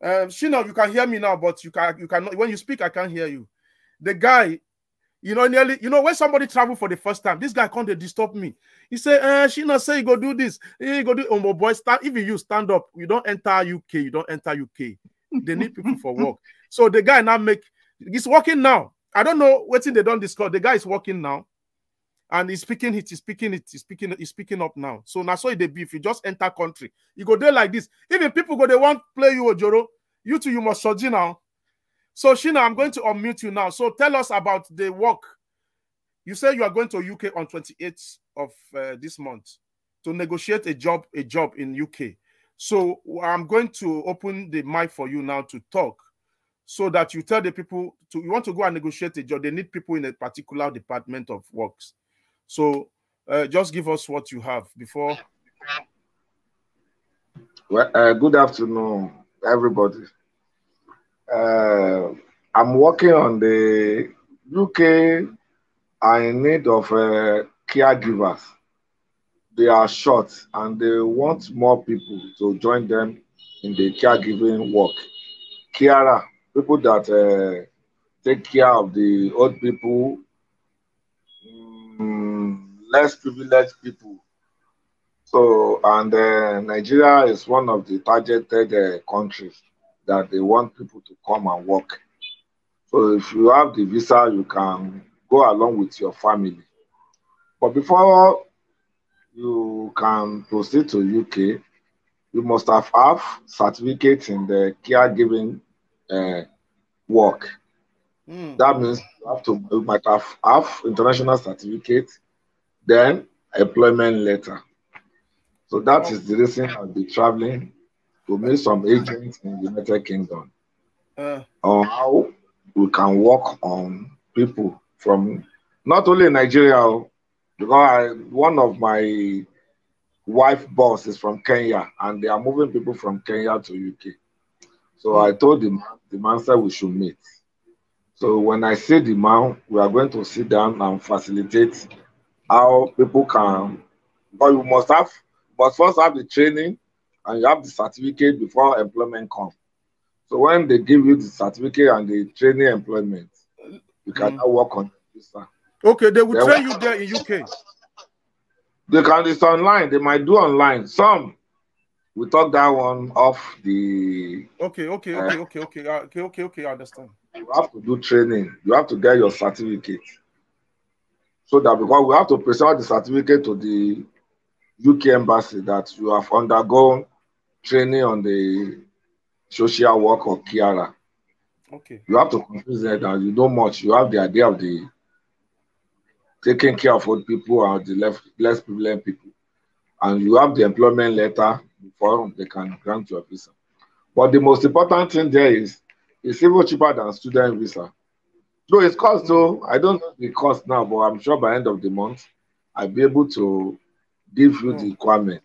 Um, Shina, you can hear me now, but you can you cannot when you speak, I can't hear you. The guy, you know, nearly you know when somebody travel for the first time, this guy can't disturb me. He say, uh, Shina say you go do this, Eh, you go do. Oh my boy, stand. If you stand up, you don't enter UK, you don't enter UK. They need people for work. So the guy now make he's working now. I don't know what they don't discuss. The guy is working now, and he's speaking it, he's speaking it, he's speaking, he's speaking up now. So now so they be if you just enter country, you go there like this. Even people go, they want play you Ojoro. You too, you must surgery now. So Shina, I'm going to unmute you now. So tell us about the work. You say you are going to UK on 28th of uh, this month to negotiate a job, a job in UK. So I'm going to open the mic for you now to talk, so that you tell the people to you want to go and negotiate a job. They need people in a particular department of works. So uh, just give us what you have before. Well, uh, good afternoon, everybody. Uh, I'm working on the UK are in need of uh, caregivers. They are short and they want more people to join them in the caregiving work. Carer, people that uh, take care of the old people, mm, less privileged people. So, and uh, Nigeria is one of the targeted uh, countries that they want people to come and work. So, if you have the visa, you can go along with your family. But before you can proceed to UK, you must have have certificate in the caregiving uh, work. Mm. That means you have to you might have have international certificate, then employment letter. So that is the reason I'll be traveling to meet some agents in the United Kingdom Uh, on how we can work on people from not only Nigeria, oh, because I, one of my wife boss is from Kenya and they are moving people from Kenya to UK. So I told the the man said we should meet. So when I see the man, we are going to sit down and facilitate how people can, but you must have, must first have the training and you have the certificate before employment comes. So when they give you the certificate and the training employment, you can Mm. now work on okay, they will Then train you there in UK. They can it's online, they might do online. Some we talk that one off the Okay, okay, okay, okay, okay, uh, okay, okay, okay. I understand. you have to do training, you have to get your certificate. So that because we have to present the certificate to the UK embassy that you have undergone training on the social work or Kiara. Okay. You have to confuse that that you know much. You have the idea of the taking care of old people and the less, less privileged people. And you have the employment letter before they can grant you a visa. But the most important thing there is it's even cheaper than student visa. Though it's cost, though, I don't know the cost now, but I'm sure by end of the month, I'll be able to give you the hmm. requirement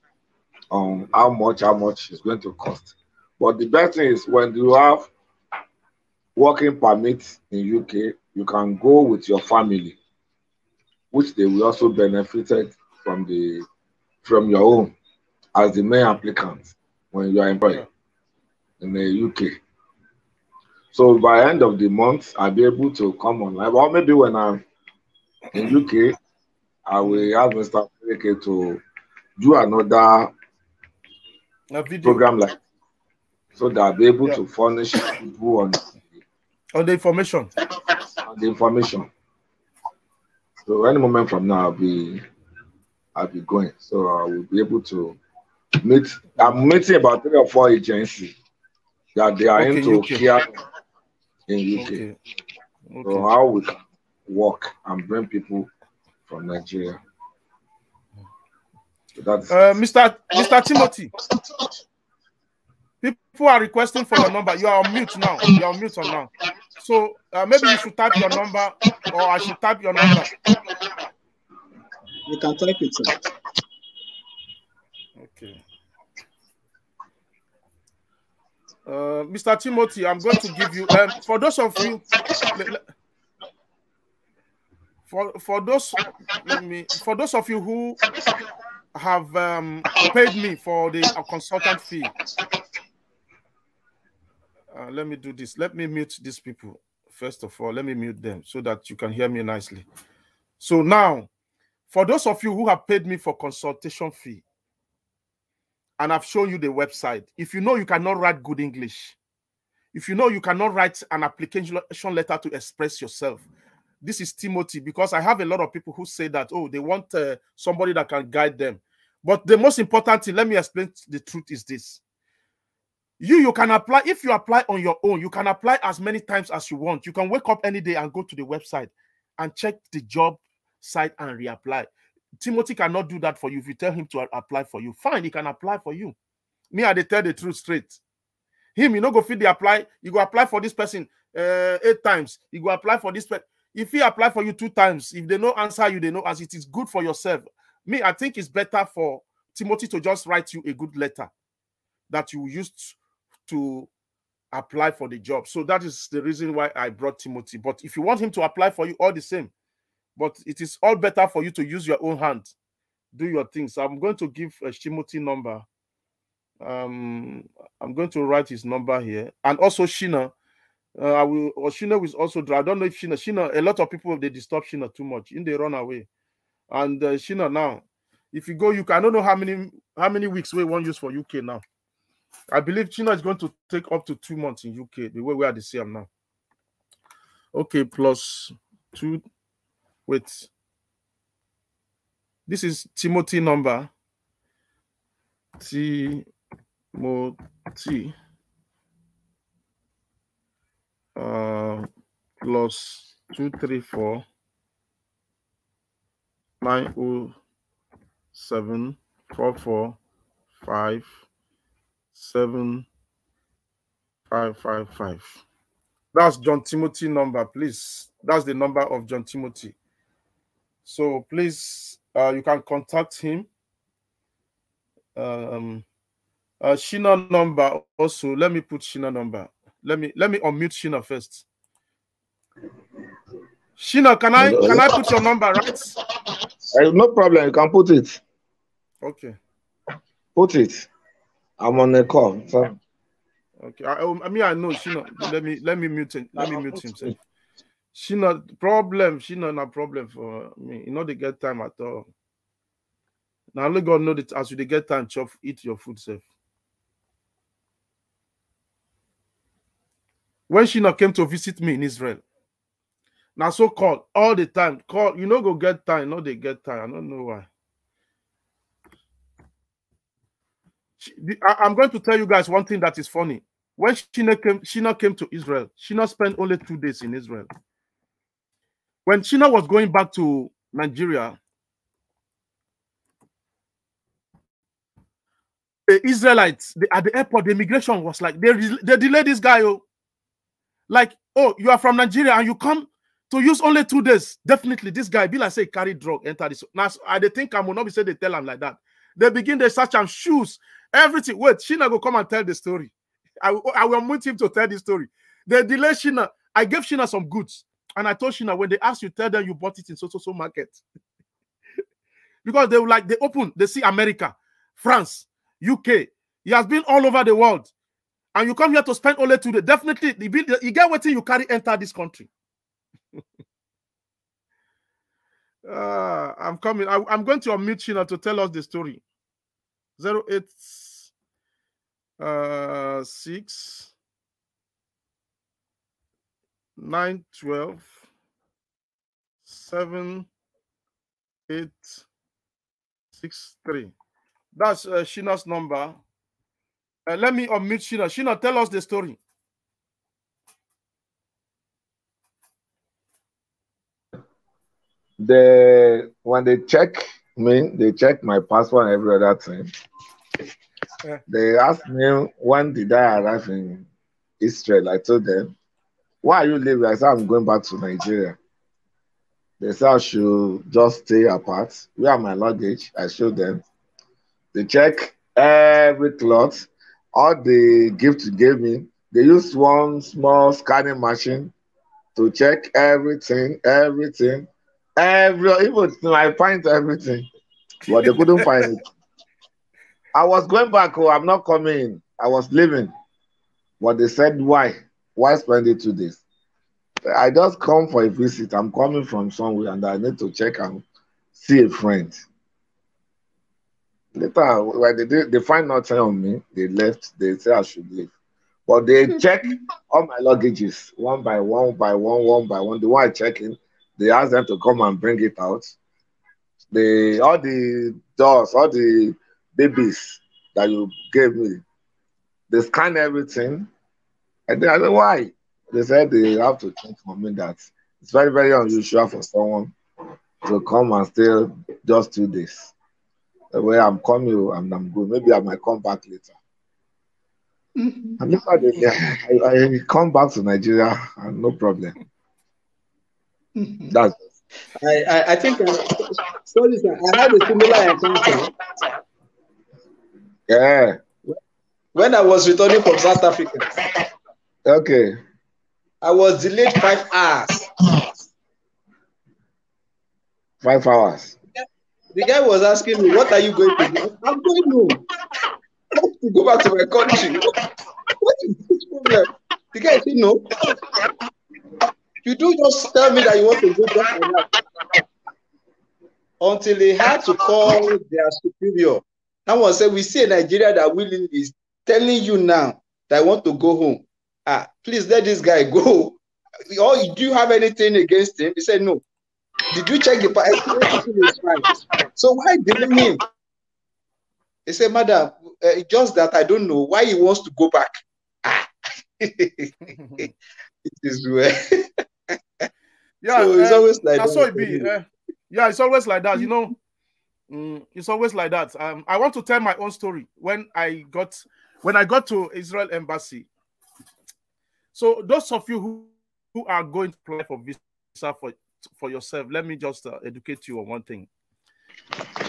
on how much, how much it's going to cost. But the best thing is when you have working permit in UK, you can go with your family, which they will also benefited from the from your own as the main applicant when you are employed in the UK. So by end of the month, I'll be able to come online. Or maybe when I'm in UK, I will have Mr. Fereke to do another video program like so that I'll be able Yeah. to furnish people on on the information. on the information. So any moment from now, I'll be I'll be going. So I will be able to meet. I'm meeting about three or four agencies that they are Okay, into UK. care in UK. Okay. So Okay. how we can work and bring people from Nigeria. So that's Uh, Mr. Mr. Timothy. People are requesting for your number. You are on mute now. You are on mute on now. So uh, maybe you should type your number, or I should type your number. You can type it. Sir. Okay. Uh, Mr. Timothy, I'm going to give you um, for those of you for for those me for those of you who have um, paid me for the uh, consultant fee. Uh, let me do this. Let me mute these people first of all. Let me mute them so that you can hear me nicely. So now, for those of you who have paid me for consultation fee, and I've shown you the website. If you know you cannot write good English, if you know you cannot write an application letter to express yourself, this is Timothy because I have a lot of people who say that oh they want uh, somebody that can guide them. But the most important thing, let me explain the truth is this. You you can apply if you apply on your own, you can apply as many times as you want. You can wake up any day and go to the website and check the job site and reapply. Timothy cannot do that for you. If you tell him to apply for you, fine, he can apply for you. Me, I tell the truth straight. Him, you know, go feed the apply. You go apply for this person uh, eight times. You go apply for this. Pe- if he apply for you two times, if they no answer you, they know as it is good for yourself. Me, I think it's better for Timothy to just write you a good letter that you used to apply for the job. So that is the reason why I brought Timothy. But if you want him to apply for you, all the same, but it is all better for you to use your own hand. Do your things i'm going to give a timothy number. Um i'm going to write his number here. And also shina. Uh, i will or shina is also i don't know if shina shina a lot of people they disturb shina too much. In they run away. And uh, shina now if you go you can i don't know how many how many weeks we won't use for uk now. I believe shina is going to take up to two months in uk the way we are the same now. Okay plus two wait. This is timothy number. Timothy. Uh plus two three four. Nine oh seven four four five seven five five five. That's john timothy number please. That's the number of john timothy so please, uh, you can contact him. Um, uh, Shina number also. Let me put Shina number. Let me let me unmute Shina first. Shina, can I can I put your number right? Uh, no problem. You can put it. Okay. Put it. I'm on the call. So. Okay. I, I mean I know Shina. Let me let me mute him. Let me mute him. She not problem she not a problem for me. You know they get time at all. Now only god know that as you get time chop eat your food safe when she not came to visit me in israel now so called all the time call you know go get time no they get time. I don't know why. She- I, am going to tell you guys one thing that is funny. When Shina came, Shina came to Israel. She Shina spent only two days in Israel. When Shina was going back to Nigeria, the Israelites the, at the airport, the immigration was like, they, they delayed this guy. Oh. Like, oh, you are from Nigeria and you come to use only two days. Definitely, this guy, be like say, carry drug, enter this. Now, I they think I will not be say they tell him like that. They begin they search and shoes, everything. Wait, Shina go come and tell the story. I, I will want him to tell the story. They delay Shina. I gave Shina some goods. And I told Shina, when they ask you, tell them you bought it in so so so market. because they will like they open, they see America, France, UK. He has been all over the world. And you come here to spend only two days. Definitely, you get what you carry enter this country. Uh, I'm coming. I, am going to unmute Shina to tell us the story. 08 uh, 6 9 12 7 8 6 3. That's uh, Shina's number. Uh, let me unmute Shina. Shina, tell us the story. They when they check me, they check my passport and every other thing. Yeah. They asked me when did I arrive in Israel. I told them Why are you leaving? I said, I'm going back to Nigeria. They said I should just stay apart. Where are my luggage? I showed them. They check every cloth, all the gifts you gave me. They used one small scanning machine to check everything, everything, every even my pint, everything. But they couldn't find it. I was going back, oh, I'm not coming. I was leaving. But they said, why? Why spend it two days? I just come for a visit. I'm coming from somewhere and I need to check and see a friend. Later, when they did, they find nothing on me, they left. They say I should leave. But they check all my luggages one by one by one, one by one. The one I check in, they ask them to come and bring it out. They all the dolls, all the babies that you gave me, they scan everything. And then I said, why? They said they have to check for me that it's very, very unusual for someone to come and stay just two days. The way I'm coming and I'm good. Maybe I might come back later. Mhm. And later they, I, I come back to Nigeria and no problem. Mhm. That's I, I, I think uh, sorry, sir, I had a similar encounter yeah. when I was returning from South Africa. Okay. I was delayed five hours. Five hours. The guy was asking me, "What are you going to do?" I'm going home. I have to go back to my country. What is this problem? The guy said, "No. You do just tell me that you want to go back or not." Until they had to call their superior. Now one said, "We see Nigeria that willingly is telling you now that I want to go home. Ah, please let this guy go. Or do you have anything against him?" He said, "No." Did you check the pa- everything is fine? So why delay him? He He said, Madam, uh, just that I don't know why he wants to go back. Ah. it is well. Yeah, so it's eh, always like that's that. how it be. eh. yeah, it's always like that. You know, Mm, it's always like that. Um, I want to tell my own story. When I got when I got to Israel embassy. So those of you who, who are going to apply for visa for for yourself, let me just uh, educate you on one thing.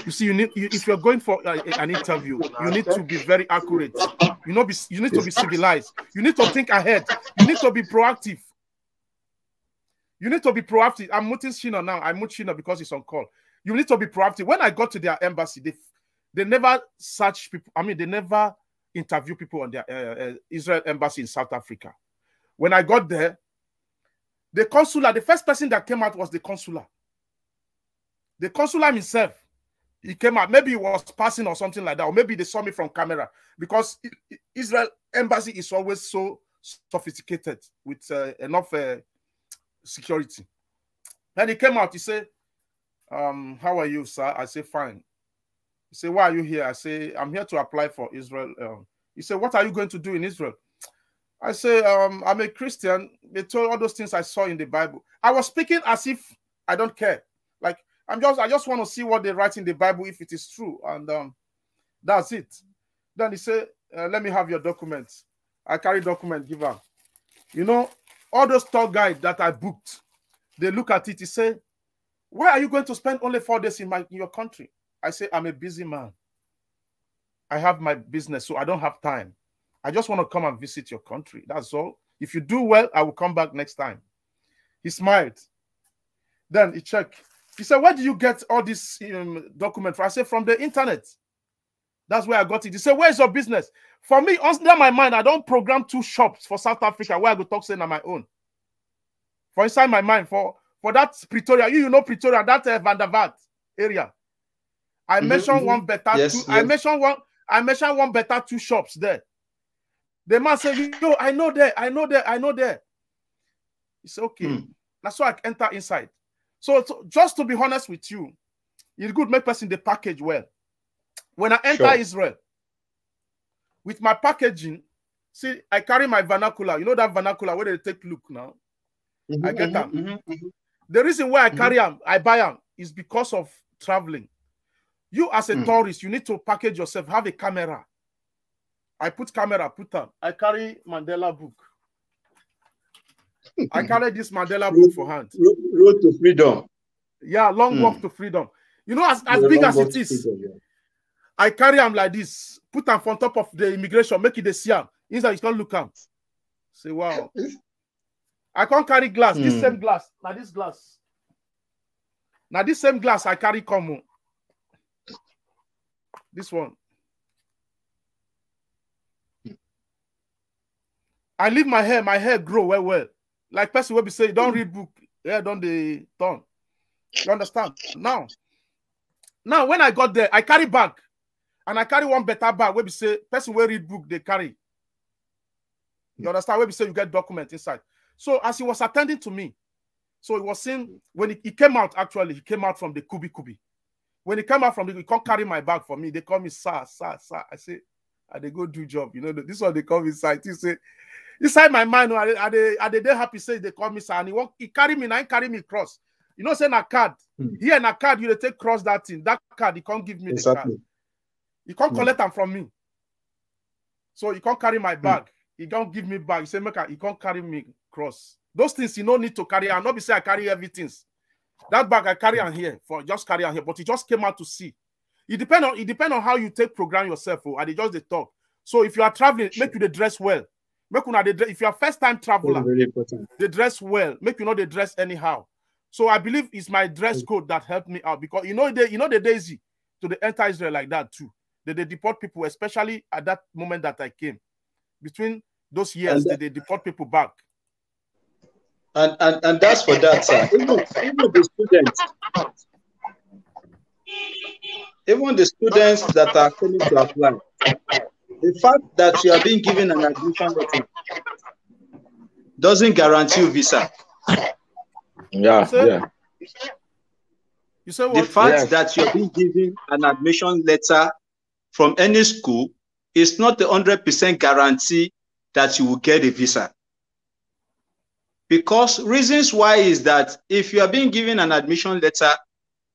You see, you need you, if you're going for uh, an interview, you need to be very accurate. You know, be, you need to be civilized. You need to think ahead. You need to be proactive. You need to be proactive. I'm muting Shina now. I mute Shina because he's on call. You need to be proactive. When I got to their embassy, they they never search people. I mean, they never interview people on their uh, uh, Israel embassy in South Africa. When I got there, the consular, the first person that came out was the consular. The consular himself, he came out. Maybe he was passing or something like that, or maybe they saw me from camera because Israel embassy is always so sophisticated with uh, enough uh, security. Then he came out. He said, um, "How are you, sir?" I say, "Fine." He said, "Why are you here?" I say, "I'm here to apply for Israel." Um, he said, "What are you going to do in Israel?" I say, um, I'm a Christian. They told all those things I saw in the Bible. I was speaking as if I don't care. Like I'm just, I just want to see what they write in the Bible if it is true, and um, that's it. Then he said, uh, "Let me have your documents." I carry document, give her. You know, all those tour guide that I booked, they look at it. He say, "Why are you going to spend only four days in my in your country?" I say, "I'm a busy man. I have my business, so I don't have time." I just want to come and visit your country. That's all. If you do well, I will come back next time. He smiled. Then he checked. He said, Where do you get all this um, document from? I said, From the internet. That's where I got it. He said, Where's your business? For me, under my mind, I don't program two shops for South Africa where I go talk saying on my own. For inside my mind, for for that Pretoria, you, you know Pretoria, that uh, Van der Vaart area. I Mhm, mentioned mhm. one better Yes, two. I yes. mentioned one. I mentioned one better two shops there. The man said, Yo, I know there, I know there, I know there. He said, Okay. Hmm. That's why I enter inside. So, so just to be honest with you, it's good make person the package well. When I enter Sure. Israel, with my packaging, see, I carry my vernacular. You know that vernacular where they take look now. I get that. Mhm, mhm, mhm. The reason why I Mhm. carry them, I buy them, is because of traveling. You as a Mm. tourist, you need to package yourself, have a camera. I put camera, put on. I carry Mandela book. I carry this Mandela book for hand. Road, road to freedom. Yeah, long Hmm. walk to freedom. You know, as, as big as it is, freedom, yeah. I carry am like this, put am on top of the immigration, make it a see am. Inside, you can't look am. Say, wow. I can't carry glass, this Hmm. same glass. Now this glass. Now this same glass I carry come. oh. This one. I leave my hair, my hair grow well, well. Like person will be say, don't hmm. read book, yeah, don't they turn. You understand? Now, now when I got there, I carry bag, and I carry one better bag where we say person will read book, they carry. You hmm. understand? Where we say you get document inside. So as he was attending to me, so he was saying when he, he came out, actually, he came out from the Kubi Kubi. When he came out from the, he can't carry my bag for me. They call me sir, sir, sir. I say, I they go do job. You know, this one they call me inside. He say, inside my mind, are they, are they, are they, they happy say they call me sir? And he won't, he carry me, now he carry me cross. You know, saying a card. Hmm. Here na card, you take cross that thing. That card, he can't give me the card. He can't Hmm. collect them from me. So he can't carry my bag. He can't give me bag. He say, make he can't carry me cross. Those things you no need to carry. And not be say I carry everything. That bag I carry on here for just carry on here, but he just came out to see. It depend on it depend on how you take program yourself. Oh, and they just they talk. So if you are traveling, make you the dress well. Make una dey dress- if you are first time traveler, Very, very they dress well. Make you know they dress anyhow. So I believe it's my dress code that helped me out because you know they you know the daisy to the enter Israel like that too. They, they deport people, especially at that moment that I came. Between those years, And they, they deport people back. And, and and that's for that, sir. Even, even the students, even the students that are coming to apply, the fact that you are being given an admission letter doesn't guarantee you visa. Yeah, Sir? yeah. You say The fact Yes. that you're being given an admission letter from any school is not a hundred percent guarantee that you will get a visa. Because reasons why is that if you are being given an admission letter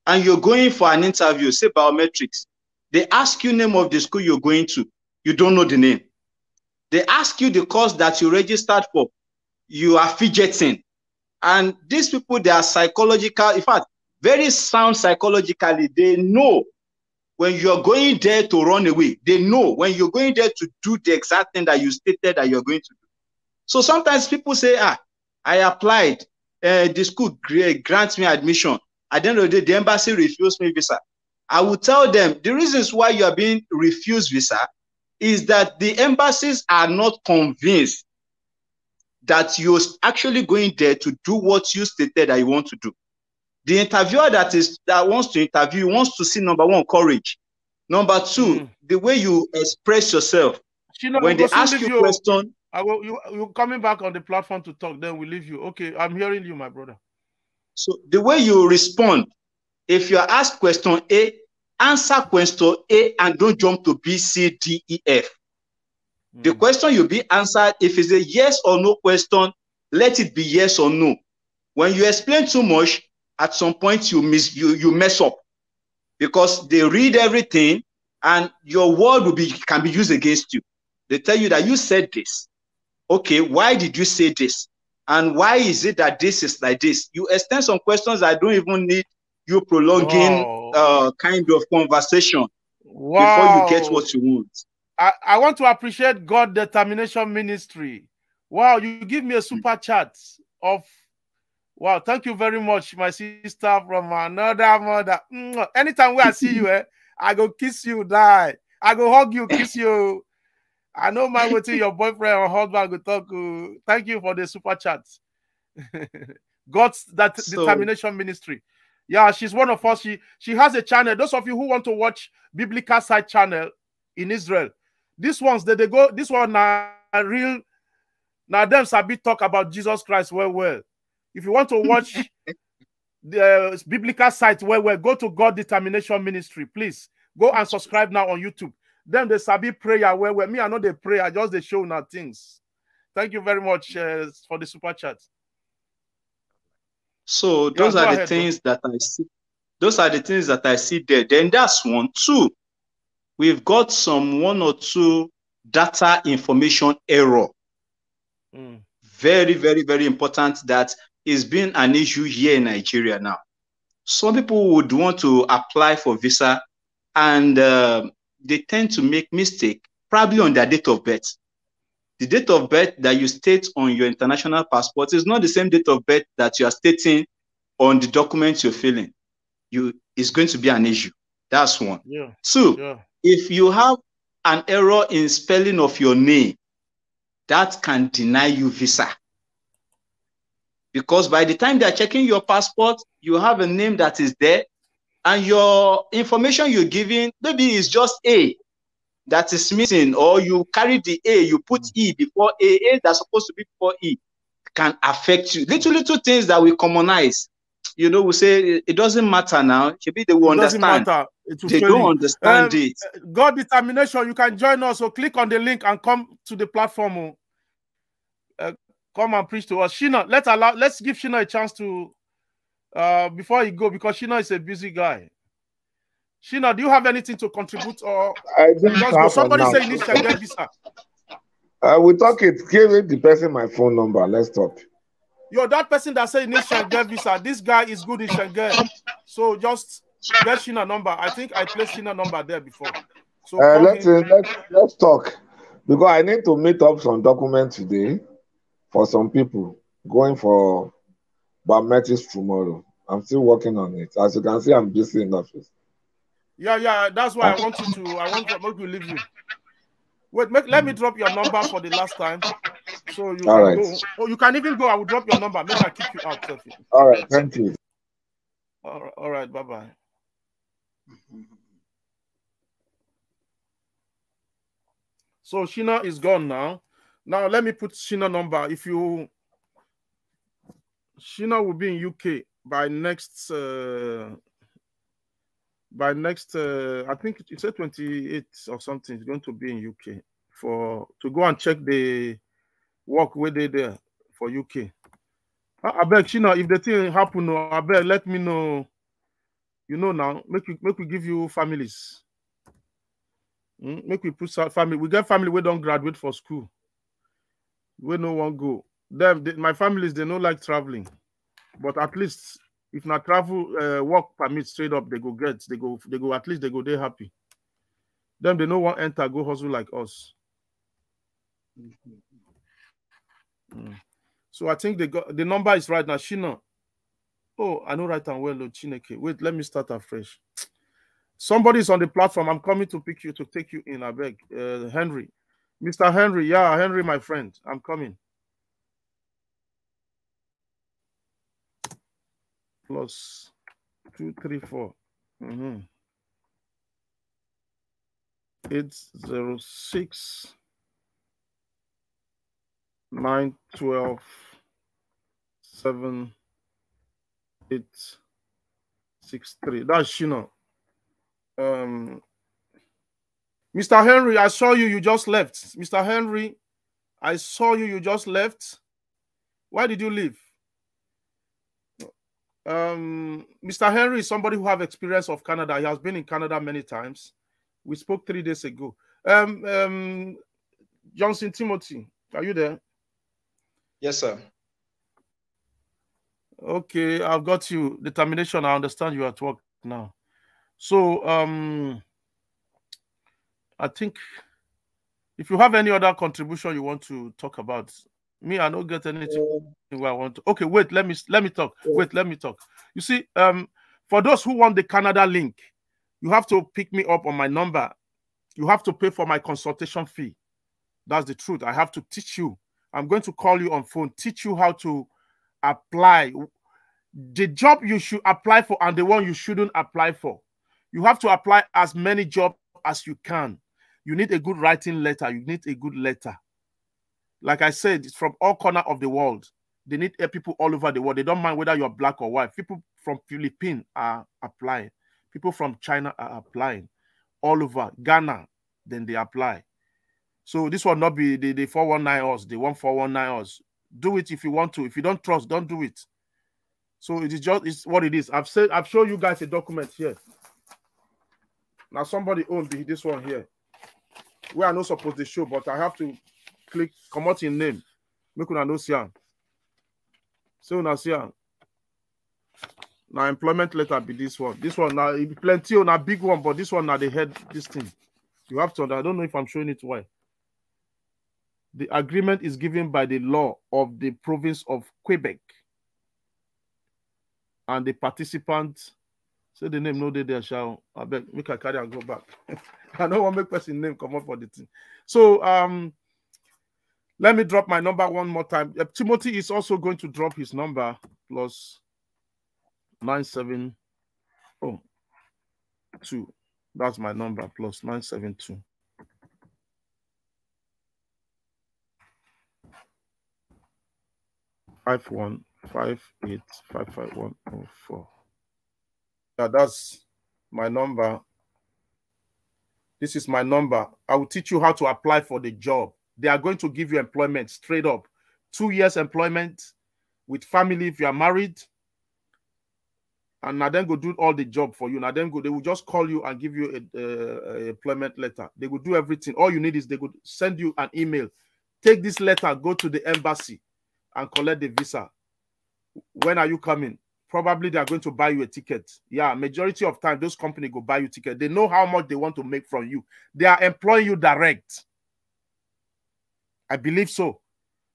and you're going for an interview, say biometrics, they ask you name of the school you're going to, you don't know the name. They ask you the course that you registered for, you are fidgeting. And these people, they are psychological, in fact, very sound psychologically. They know when you're going there to run away, they know when you're going there to do the exact thing that you stated that you're going to do. So sometimes people say, ah, I applied, uh, the school gra- grants me admission. At the end of the day, the embassy refused me visa. I will tell them the reasons why you are being refused visa is that the embassies are not convinced that you're actually going there to do what you stated that you want to do. The interviewer that is that wants to interview wants to see number one courage, number two Mm. the way you express yourself. Shino, when they ask you you. question, I will, you, you coming back on the platform to talk, then we leave you. Okay, I'm hearing you, my brother. so the way you respond, if you are asked question A, answer question A and don't jump to B, C, D, E, F. The Mm. question you'll be answered, if it's a yes or no question, let it be yes or no. When you explain too much, at some point you miss you you mess up because they read everything and your word will be can be used against you. They tell you that you said this. Okay, why did you say this? And why is it that this is like this? You extend some questions that don't even need you prolonging uh, kind of conversation Wow. before you get what you want. I, I want to appreciate God Determination Ministry. Wow, you give me a super chat of wow. Thank you very much, my sister from another mother. Mwah. Anytime where I see you, eh, I go kiss you, die. I go hug you, kiss you. I know my way to your boyfriend or husband go talk. uh, Thank you for the super chat. God's that So- determination ministry. Yeah, she's one of us. She she has a channel. Those of you who want to watch biblical side channel in Israel, this ones that they go. This one now real. Now them sabi talk about Jesus Christ well well. If you want to watch the biblical site well well, go to God Determination Ministry. Please go and subscribe now on YouTube. Them they sabi prayer well well. Me I know they pray. I just they show now things. Thank you very much uh, for the super chat. So those go are the ahead, bro. things that I see. Those are the things that I see there. Then that's one. Two, we've got some one or two data information error. Mm. very, very, very important that is being an issue here in Nigeria now. Some people would want to apply for visa and uh, they tend to make mistake probably on their date of birth. The date of birth that you state on your international passport is not the same date of birth that you are stating on the document you're filling. You is going to be an issue. That's one. Yeah. Two, Yeah. if you have an error in spelling of your name, that can deny you visa. Because by the time they're checking your passport, you have a name that is there, and your information you're giving maybe is just A that is missing, or you carry the A, you put E before A, A that's supposed to be before E, can affect you. Little, little things that we commonize. You know, we say it- doesn't matter now. Maybe they will It doesn't understand. matter. It will They don't you. understand Um, it. God determination. You can join us. So click on the link and come to the platform. oh. Uh, come and preach to us. Shina, let's allow. Let's give Shina a chance to uh before he go because Shina is a busy guy. Shina, do you have anything to contribute or I just just go? have Somebody say you need Schengen visa. Uh, we talk it. Give the person my phone number. Let's talk. You're that person that said you need Schengen visa. This guy is good in Schengen. So just get Shina number. I think I placed Shina number there before. So Uh, let's uh, let's let's talk because I need to meet up some documents today for some people going for biometrics tomorrow. I'm still working on it. As you can see, I'm busy in the office. Yeah, yeah, that's why I want you to. I want to make you leave you. Wait, make, let me drop your number for the last time, so you All can right. go. Oh, you can even go. I will drop your number. Make I keep you out. Sophie. All right, thank you. All right, all right, bye bye. So Shina is gone now. Now let me put Shina number. If you Shina will be in UK by next uh by next uh I think it said 28 or something. It's going to be in UK for to go and check the work where they there for UK. I, I beg know if the thing happen, no, I beg let me know. You know now, make we make we give you families. Mm, make we put some family. We get family we don't graduate for school. We no one go. Them they, my families they no like traveling, but at least if not travel uh, work permit straight up they go get they go they go at least they go they happy. Them they no one enter go hustle like us. Mm. So I think they got the number is right now. Shina. Oh, I know right and well, oh, Chineke. Wait, let me start afresh. Somebody's on the platform. I'm coming to pick you to take you in. I beg. Uh, Henry. Mr. Henry. Yeah, Henry, my friend. I'm coming. Plus two, three, four. Mm-hmm. Eight zero six nine twelve seven eight six three. That's Shino. Um, Mr. Henry, I saw you. You just left. Mr. Henry, I saw you. You just left. Why did you leave? Um, Mr. Henry is somebody who have experience of Canada. He has been in Canada many times. We spoke three days ago. Um, um, Johnson Timothy, are you there? Yes, sir. Okay, I've got you. Determination. I understand you are at work now. So, um, I think if you have any other contribution you want to talk about, me, I don't get anything I want to. Okay, wait. Let me let me talk. Wait, let me talk. You see, um, for those who want the Canada link, you have to pick me up on my number. You have to pay for my consultation fee. That's the truth. I have to teach you. I'm going to call you on phone, teach you how to apply the job you should apply for and the one you shouldn't apply for. You have to apply as many jobs as you can. You need a good writing letter. You need a good letter. Like I said, it's from all corner of the world. They need uh, people all over the world. They don't mind whether you're black or white. People from Philippines are applying. People from China are applying. All over Ghana, then they apply. So this will not be the, the 419 us, the 1419 us. Do it if you want to. If you don't trust, don't do it. So it is just it's what it is. I've said I've shown you guys a document here. Now somebody owned this one here. We are not supposed to show, but I have to click come out in name. Make una no see am. So una see am. Now employment letter be this one. This one now it be plenty on a big one, but this one now they head this thing. You have to. I don't know if I'm showing it why. The agreement is given by the law of the province of Quebec, and the participant say the name no dey there shall I beg make I carry and go back. I don't want make person name come up for the thing. So um let me drop my number one more time. Timothy is also going to drop his number plus nine seven oh two. That's my number plus nine seven two. Five one five eight five five one oh four. Yeah, that's my number. This is my number. I will teach you how to apply for the job. They are going to give you employment straight up. Two years employment with family if you are married. And now then go do all the job for you. Now then go, they will just call you and give you a, a, a employment letter. They will do everything. All you need is they could send you an email. Take this letter, go to the embassy and collect the visa. When are you coming? probably they are going to buy you a ticket. Yeah, majority of time those companies go buy you ticket. They know how much they want to make from you. They are employing you direct. I believe so,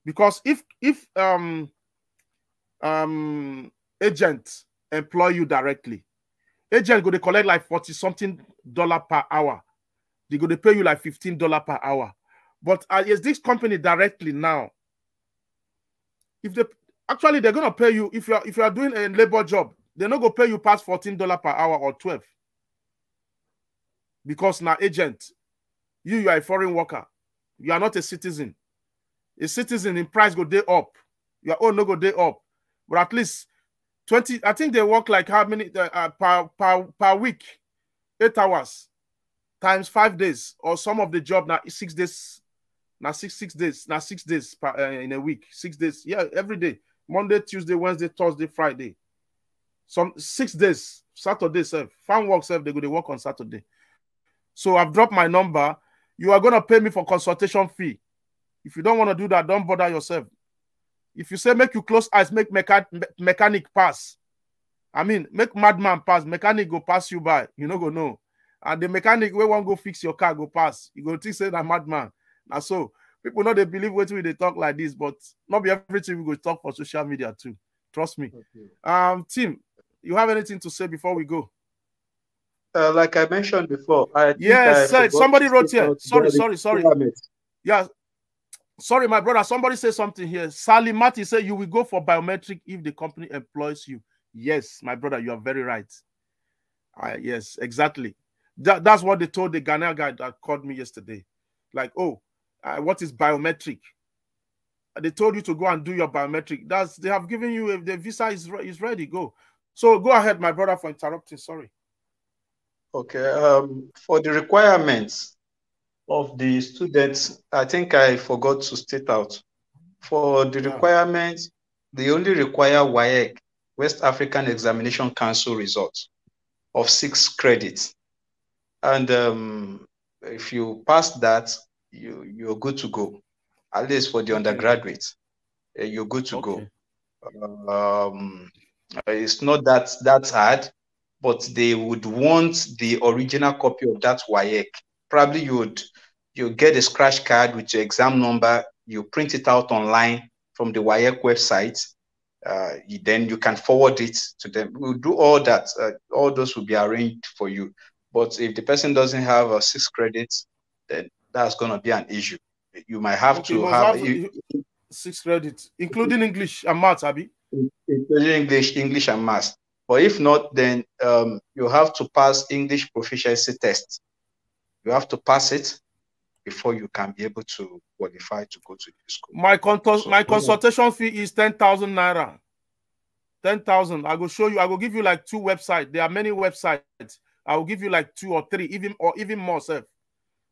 because if if um um agent employ you directly, agent go to collect like forty something dollar per hour. They go to pay you like fifteen dollar per hour. But uh, is this company directly now? If they actually they're gonna pay you if you're if you are doing a labor job they're not gonna pay you past 14 dollar per hour or 12 because now agent you you are a foreign worker you are not a citizen a citizen in price go day up your own no go day up but at least 20 i think they work like how many uh, uh, per, per per week eight hours times five days or some of the job now six days now six six days now six days per, uh, in a week six days yeah every day Monday, Tuesday, Wednesday, Thursday, Friday. Some six days, Saturday, self. Fan work self, they go to work on Saturday. So I've dropped my number. You are gonna pay me for consultation fee. If you don't want to do that, don't bother yourself. If you say make you close eyes, make mecha mechanic pass. I mean, make madman pass, mechanic go pass you by. You know go know. And the mechanic we won't go fix your car, go pass. You go think say that madman. Now so people know they believe what we they talk like this, but not be everything we go talk for social media too. Trust me. Okay. Um, Tim, you have anything to say before we go? Uh, like I mentioned before, I think Yes, I. Somebody wrote here. Sorry, sorry, sorry. Yeah. Sorry, my brother. Somebody say something here. Sally Mati said you will go for biometric if the company employs you. Yes, my brother, you are very right. Uh, yes, exactly. That, that's what they told the Ghana guy that called me yesterday. Like, oh, uh, what is biometric? They told you to go and do your biometric. That's they have given you if the visa is re- is ready. Go. So go ahead, my brother, for interrupting. Sorry. Okay. Um, for the requirements of the students, I think I forgot to state out. For the requirements, they only require WAEC, West African Examination Council results of six credits. And um, if you pass that, you, you're good to go. At least for the undergraduates, you're good to Okay. go. Um, it's not that that hard, but they would want the original copy of that WAEC. Probably you would you get a scratch card with your exam number, you print it out online from the WAEC website. Uh, you- then you can forward it to them. We'll do all that. Uh, all those will be arranged for you. But if the person doesn't have a six credits, then that's going to be an issue. You might have Okay, to have, have you, six credits, including English and maths, Abby. including English, English and math. But if not, then um, you have to pass English proficiency test. You have to pass it before you can be able to qualify to go to the school. My So- my consultation fee is ten thousand naira. Ten thousand. I will show you. I will give you like two websites. There are many websites. I will give you like two or three, even or even more. Sir.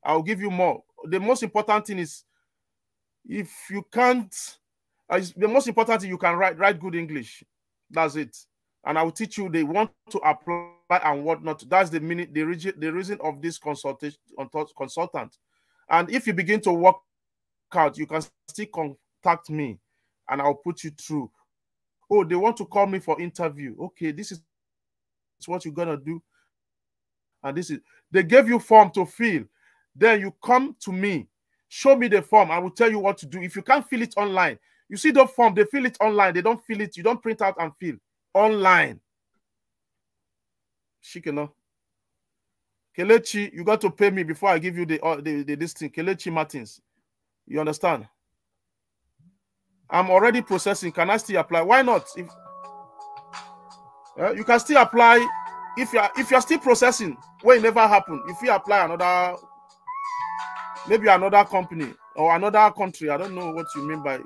I will give you more. The most important thing is if you can't. uh, the most important thing you can write write good English. That's it. And I will teach you. They want to apply and what not. That's the minute the reason the reason of this consultation consultant. And if you begin to work out, you can still contact me and I'll put you through. Oh, they want to call me for interview. Okay, this is what you're gonna do. And this is they gave you form to fill. Then you come to me, show me the form. I will tell you what to do. If you can't fill it online, you see the form, they fill it online. They don't fill it, you don't print out and fill online. Shikeno. Kelechi, you got to pay me before I give you the, uh, the, the this thing. Kelechi Martins. You understand? I'm already processing. Can I still apply? Why not? If uh, you can still apply if you are if you are still processing when it never happened. If you apply another maybe another company or another country, I don't know what you mean by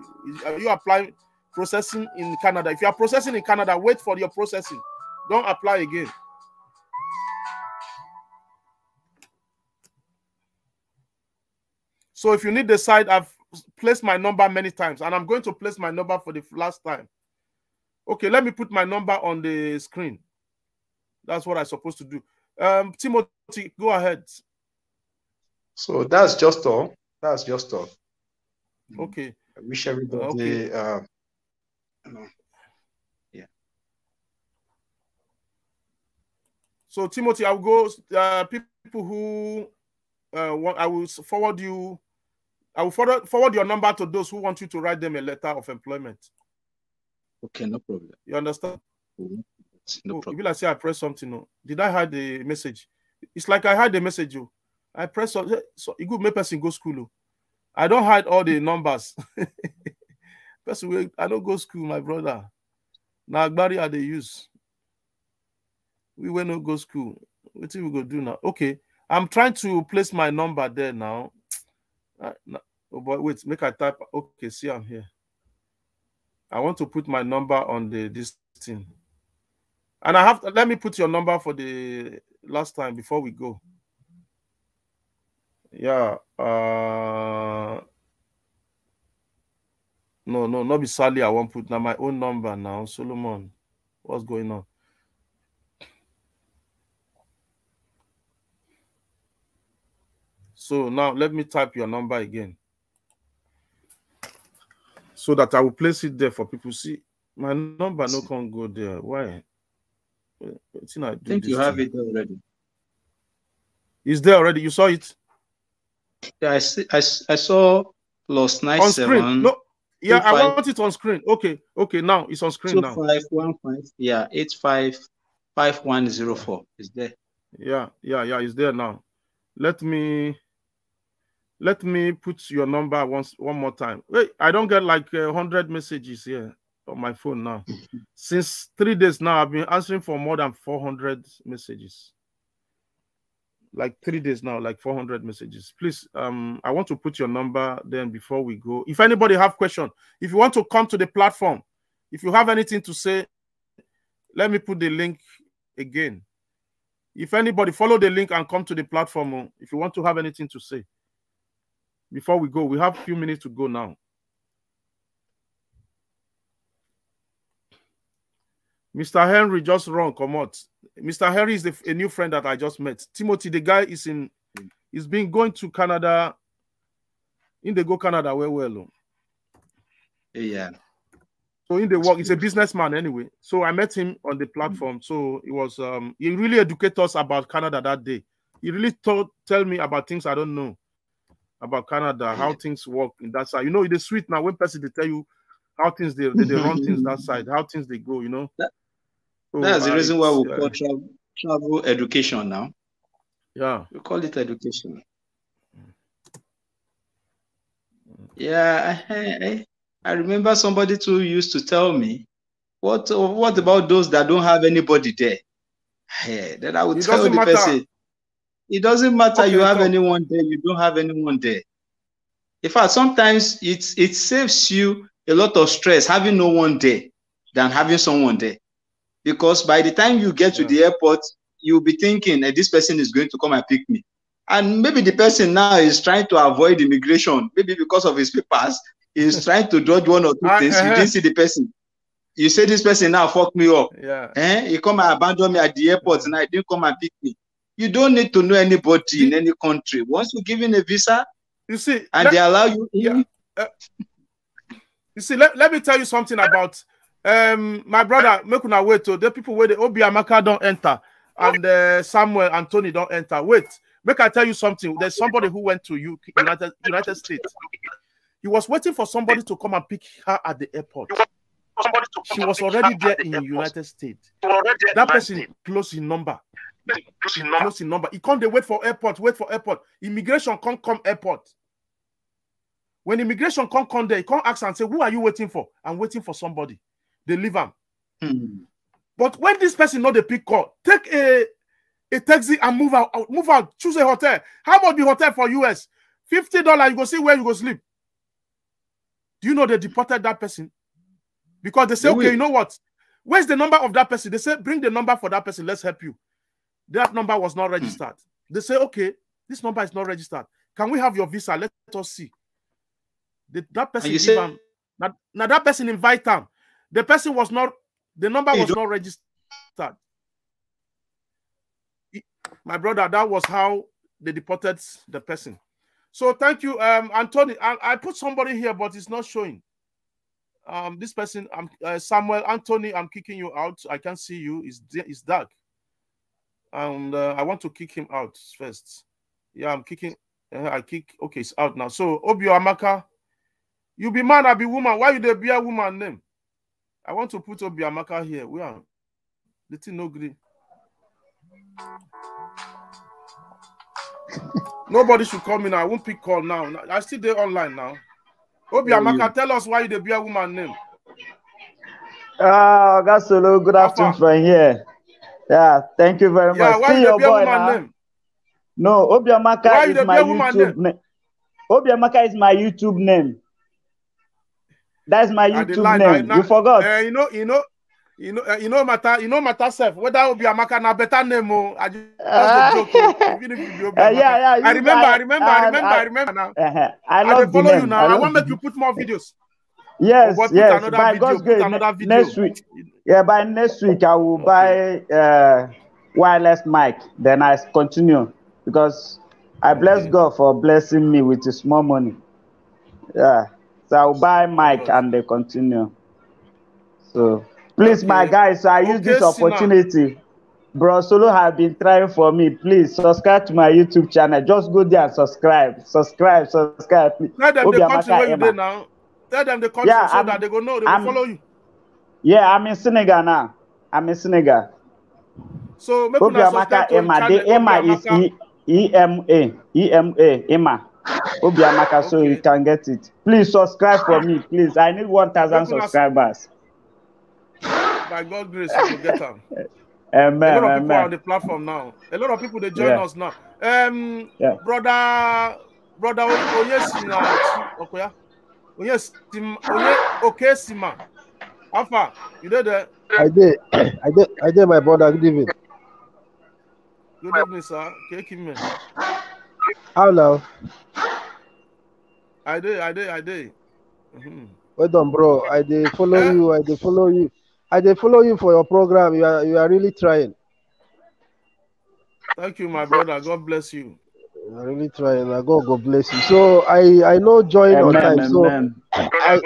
are you applying processing in Canada. If you are processing in Canada, wait for your processing. Don't apply again. So if you need the site, I've placed my number many times, and I'm going to place my number for the last time. Okay, let me put my number on the screen. That's what I'm supposed to do. Um, Timothy, go ahead. So that's just all. That's just all. Okay. I wish everybody. Okay. Uh, you know, So Timothy, I'll go. Uh, people who uh, want, I will forward you. I will forward forward your number to those who want you to write them a letter of employment. Okay, no problem. You understand? No oh, problem. if I say I press something, no. Did I hide the message? It's like I hide the message. Oh. I press so, so it good make person go school. Oh. I don't hide all the numbers. person, wey- I don't go school, my brother. Now Agbari are they use. We will not go school. What we go do now? Okay, I'm trying to place my number there now. No- oh, but wait, make I type. Okay, see, I'm here. I want to put my number on the this thing. And I have to, let me put your number for the last time before we go. Yeah. Uh no, no, not be Sally. I won't put now my own number now. Solomon. What's going on? So now let me type your number again. So that I will place it there for people. See, my number no can go there. Why? I I think you have thing? it already. Is there already. You saw it Yeah, I see. I, I saw plus nine on screen. seven No, yeah, I five- want it on screen. Okay, okay. Now it's on screen two now. five one five. Yeah, eight five five one zero four is there. Yeah, yeah, yeah. It's there now. Let me let me put your number once one more time. Wait, I don't get like a hundred messages here on my phone now. Since three days now, I've been answering for more than four hundred messages. Like three days now, like four hundred messages. Please, um, I want to put your number then before we go. If anybody have question, if you want to come to the platform, if you have anything to say, let me put the link again. If anybody follow the link and come to the platform, oh, if you want to have anything to say before we go, we have a few minutes to go now. Mr. Henry just wrong, come out. Mr. Henry is the, a new friend that I just met. Timothy, the guy is in, he's been going to Canada. In the go Canada, well, well. oh. Yeah. So in the work, he's a businessman anyway. So I met him on the platform. So it was um he really educated us about Canada that day. He really told tell me about things I don't know about Canada, how things work in that side. You know, it's sweet now when person they tell you how things they, they, they run things that side, how things they go, you know. That- Oh, That's the reason why we call travel travel education now. yeah. We call it education. Mm. Yeah, I, I, I remember somebody too used to tell me, what oh, what about those that don't have anybody there? Yeah, then I would It tell doesn't the matter. person, it doesn't matter Okay, you have talk. anyone there, you don't have anyone there. In fact, sometimes it it saves you a lot of stress having no one there than having someone there. Because by the time you get to Yeah. the airport, you'll be thinking, "Eh, this person is going to come and pick me. And maybe the person now is trying to avoid immigration, maybe because of his papers, he's trying to dodge one or two Ah, things. You didn't see the person. You say this person now fuck me up. Yeah. Eh? He come and abandon me at the airport and I didn't come and pick me. You don't need to know anybody in any country. Once you give in a visa You see, and let- they allow you in, Yeah. You see, let, let me tell you something about um my brother. Make una wait to the people where the Obi Amaka don't enter and uh, Samuel and Tony don't enter. Wait, make I tell you something. There's somebody who went to U- United United States. He was waiting for somebody to come and pick her at the airport. She was already there in United States. That person close in number. Close in number. He can't they wait for airport, wait for airport. Immigration can't come airport. When immigration can't come there, he can't ask and say, Who are you waiting for? I'm waiting for somebody. They leave him. Hmm. But when this person not the pick call, take a a taxi and move out, move out, choose a hotel. How much the hotel for US? $50, you go see where you go sleep. Do you know they deported that person? Because they say, Do okay, you know what? Where's the number of that person? They say, bring the number for that person, let's help you. That number was not registered. They say, okay, this number is not registered. Can we have your visa? Let us see. The- that person you give say- now, now that person invite them. The person was not, the number was don't- registered. My brother, that was how they deported the person. So thank you, um, Anthony. I, I put somebody here, but it's not showing. Um, this person, um, uh, Samuel Anthony, I'm kicking you out. I can't see you. It's it's dark, and uh, I want to kick him out first. Yeah, I'm kicking. Uh, I kick. Okay, it's out now. So Obio Amaka, you be man, I be woman. Why you dey be a woman name? I want to put Obi Amaka here. We are the thing no green. Nobody should call me now. I won't pick call now. I still there online now. Obi Oh, Amaka, yeah. tell us why you dey be a woman name. Ah, Gasolo, good afternoon Alpha. from here. Yeah, thank you very Yeah, much. why Still you your boy woman now. name? No, Obiamaka is my YouTube name. Obiamaka is my YouTube name. That's my YouTube lie now. name. Now, You forgot. eh, you know, you know, you know, eh, you know matter, you know matter self. Whether Obi Amaka na better name oh, I just Ah. a joke. oh, Even if you be Uh, yeah, yeah, I remember, I remember, I remember, I- I remember now. Uh-huh. I I, love the follow you now. I I want make you put more videos. Yes, boy, put yes. another By video, God's put grace, another video. next week. Yeah, by next week I will buy uh, wireless mic. Then I continue because I bless Okay. God for blessing me with small money. Yeah, so I'll buy mic and they continue. So please, my Okay. guys, I use Okay, this opportunity. Bro Solo have been trying for me. Please subscribe to my YouTube channel. Just go there and subscribe. Subscribe, subscribe. Tell them the Obiamaka country where you now. Tell them the country Yeah, so I'm- that they go know they will follow you. Yeah, I'm in Senegal now. I'm in Senegal. So subscribe to him Emma. The Emma is. E E M A E M A Emma. Obiamaka, so Okay. you can get it. Please subscribe for me, please. I need one thousand Make una- subscribers. By God grace, you will get them. Amen. a lot of people are on the platform now. A lot of people they join Yeah. us now. Um, Yeah. brother, brother Oyesina, Okoya, Oyesim, Oye, okay, Sima, Alpha, you know there. I did, I did, I did, my brother. Good evening. Good evening, sir. Okay, Kim. How now? I did, I did, I did. Mhm. Well done, bro. I did follow Eh? you. I did follow you. I did follow you for your program. You are, you are really trying. Thank you, my brother. God bless you. You are really trying. Uh, God, God bless you. So I, I know join on Amen. time. So Amen. I,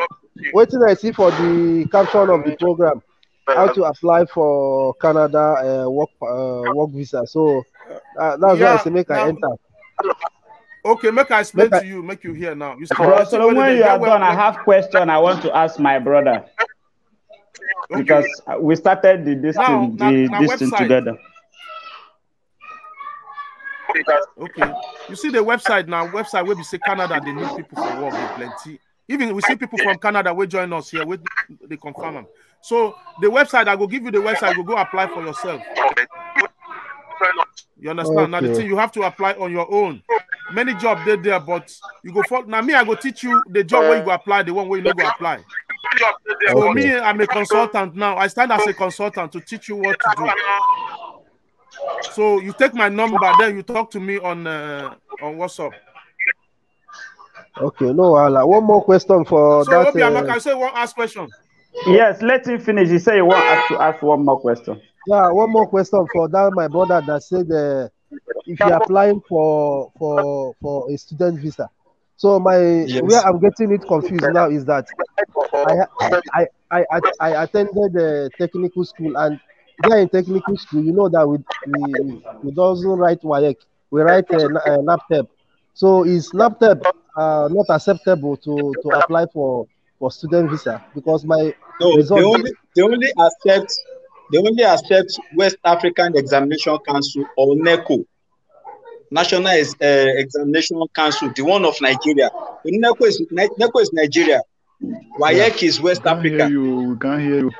waiting. I see for the caption of the program, how to apply for Canada uh, work, uh, work visa. So uh, that's why I Yeah, say make I now- enter. Okay, make I explain Make I- to you, make you hear now. You see, Bro, so when you are done, I have question I want to ask my brother Okay. because uh, we started the this Now, thing, now- the, now this thing together. Okay. You see the website now, website where we say Canada, they need people for work, they plenty. Even we see people from Canada will join us here, we, they confirm them. So the website, I will give you the website, you go apply for yourself. You understand? Now the thing you have to apply on your own. Many jobs they there, but you go for now. Me, I go teach you the job where you go apply, the one where you not go apply. So Okay. me, I'm a consultant now. I stand as a consultant to teach you what to do. So you take my number, then you talk to me on uh, on WhatsApp. Okay, no, wahala. One more question for So that. Obi Amaka, uh, I say one ask question. Yes, let him finish. He said he want to ask one more question. Yeah, one more question for that my brother that said uh, if you're applying for for for a student visa. So my Yes. where I'm getting it confused now is that I, I, I, I, I attended the technical school, and there in technical school, you know that we we, we doesn't write WAEC, we write a, a NABTEB. So is NABTEB uh, not acceptable to, to apply for, for student visa? Because my No, result they only they only accept they only accept West African Examination Council or NECO, National Ex- uh, Examination Council, the one of Nigeria. The NECO is NECO is Nigeria. WAEC is West We Africa. you. We can't hear you.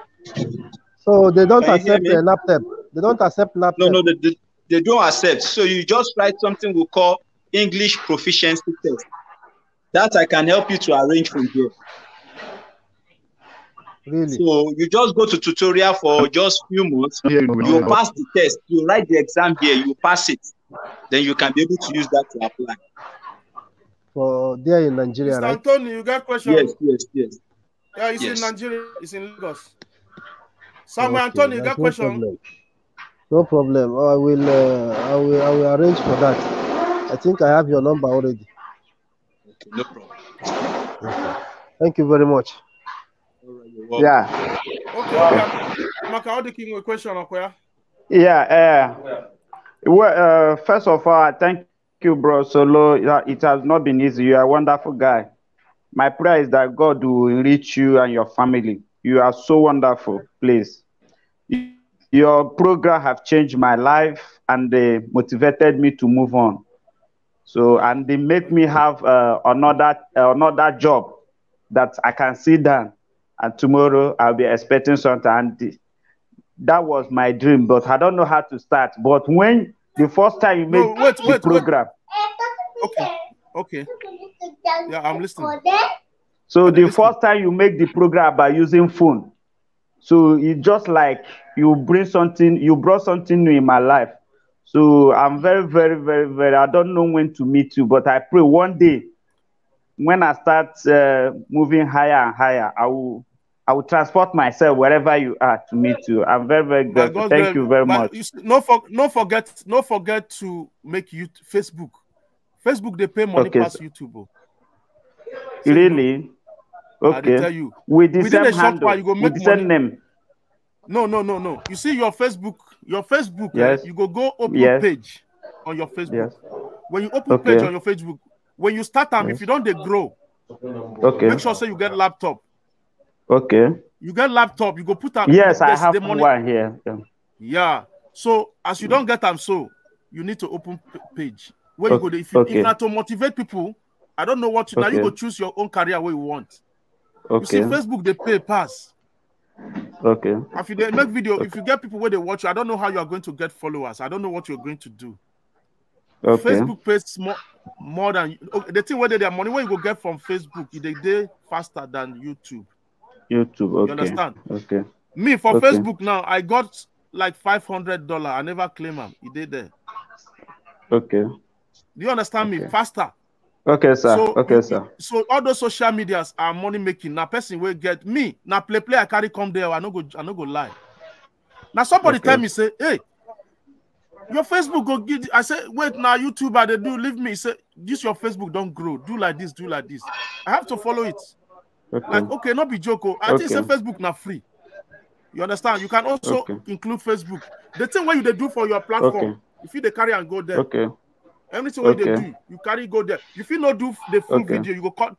so they don't Can accept me? uh, NABTEB. They don't accept NABTEB. No, no, they, they, they don't accept. So you just write something we call English proficiency test. That I can help you to arrange from here. Really? So you just go to tutorial for just few months. Can't you. You don't pass the test. You write the exam here. You pass it. Then you can be able to use that to apply. For there in Nigeria, Mr. right? Anthony, you got question? Yes, yes, yes. Yeah, it's Yes. in Nigeria. It's in Lagos. Samuel Okay, Anthony, you that's got no question? problem. No problem. I will, uh, I will, I will arrange for that. I think I have your number already. Okay, no problem. Okay. Thank you very much. All right. Yeah, Okay, okay. Maka, how the king with question, Okoya? yeah. Uh, well, uh, first of all, I thank you, bro Solo. Yeah, It has not been easy. You are a wonderful guy. My prayer is that God will enrich you and your family. You are so wonderful, please. Your program have changed my life and they motivated me to move on. So and they make me have uh, another uh, another job that I can sit down and tomorrow I'll be expecting something. And that was my dream, but I don't know how to start. But when the first time you No, make wait, the wait, wait. program, Okay, okay. Yeah, I'm listening. so the listen. first time you make the program by using phone, so it's just like you bring something, you brought something new in my life. So I'm very, very, very, very. I don't know when to meet you, but I pray one day when I start uh, moving higher and higher, I will, I will transport myself wherever you are to meet you. I'm very, very grateful. Thank you very much. you no, for, no forget, no forget to make you Facebook. Facebook they pay money Okay, sir. YouTube. oh. So know, Really? I tell Okay. you. With the Within a same short handle, while, you go with the same money. name. No, no, no, no. You see your Facebook, your Facebook, eh, Yes. you go go open Yes. page on your Facebook. Yes. When you open page on your Facebook, when you start them, if you don't they grow, Okay. make sure say you get laptop. Okay. You get laptop, you go put them. Yes, I have the money. one here. Yeah. Yeah. So as you don't get them, so you need to open page. Where you Okay. go, if you Okay. if not to motivate people, I don't know what you okay. now you go choose your own career where you want. Okay. You see, Facebook they pay pass. Okay. If you make video, if you get people where they watch you, I don't know how you are going to get followers. I don't know what you're going to do. Okay. Facebook pays more more than okay, the thing where they their money where you go get from Facebook, they day faster than YouTube. YouTube. You Okay. understand? Okay. Me for Okay. Facebook now, I got like five hundred dollar. I never claim them. It did there. Okay. Do you understand me? Okay. Faster. Okay, sir. So okay, you- sir. So all those social medias are money making. Now person will get me. Now play play I carry come there. I no go I no go lie. Now somebody Okay. tell me say, hey, your Facebook go get. I say wait now YouTube I they do leave me. Say this your Facebook don't grow. Do like this. Do like this. I have to follow it. Okay. Like okay, not be joke. oh. I think say Okay. Facebook now free. You understand? You can also Okay. include Facebook. The thing what you they do for your platform. Okay. If you they carry and go there. Okay. Anything what they do, you carry go there. If you not do the full Okay. video, you go cut,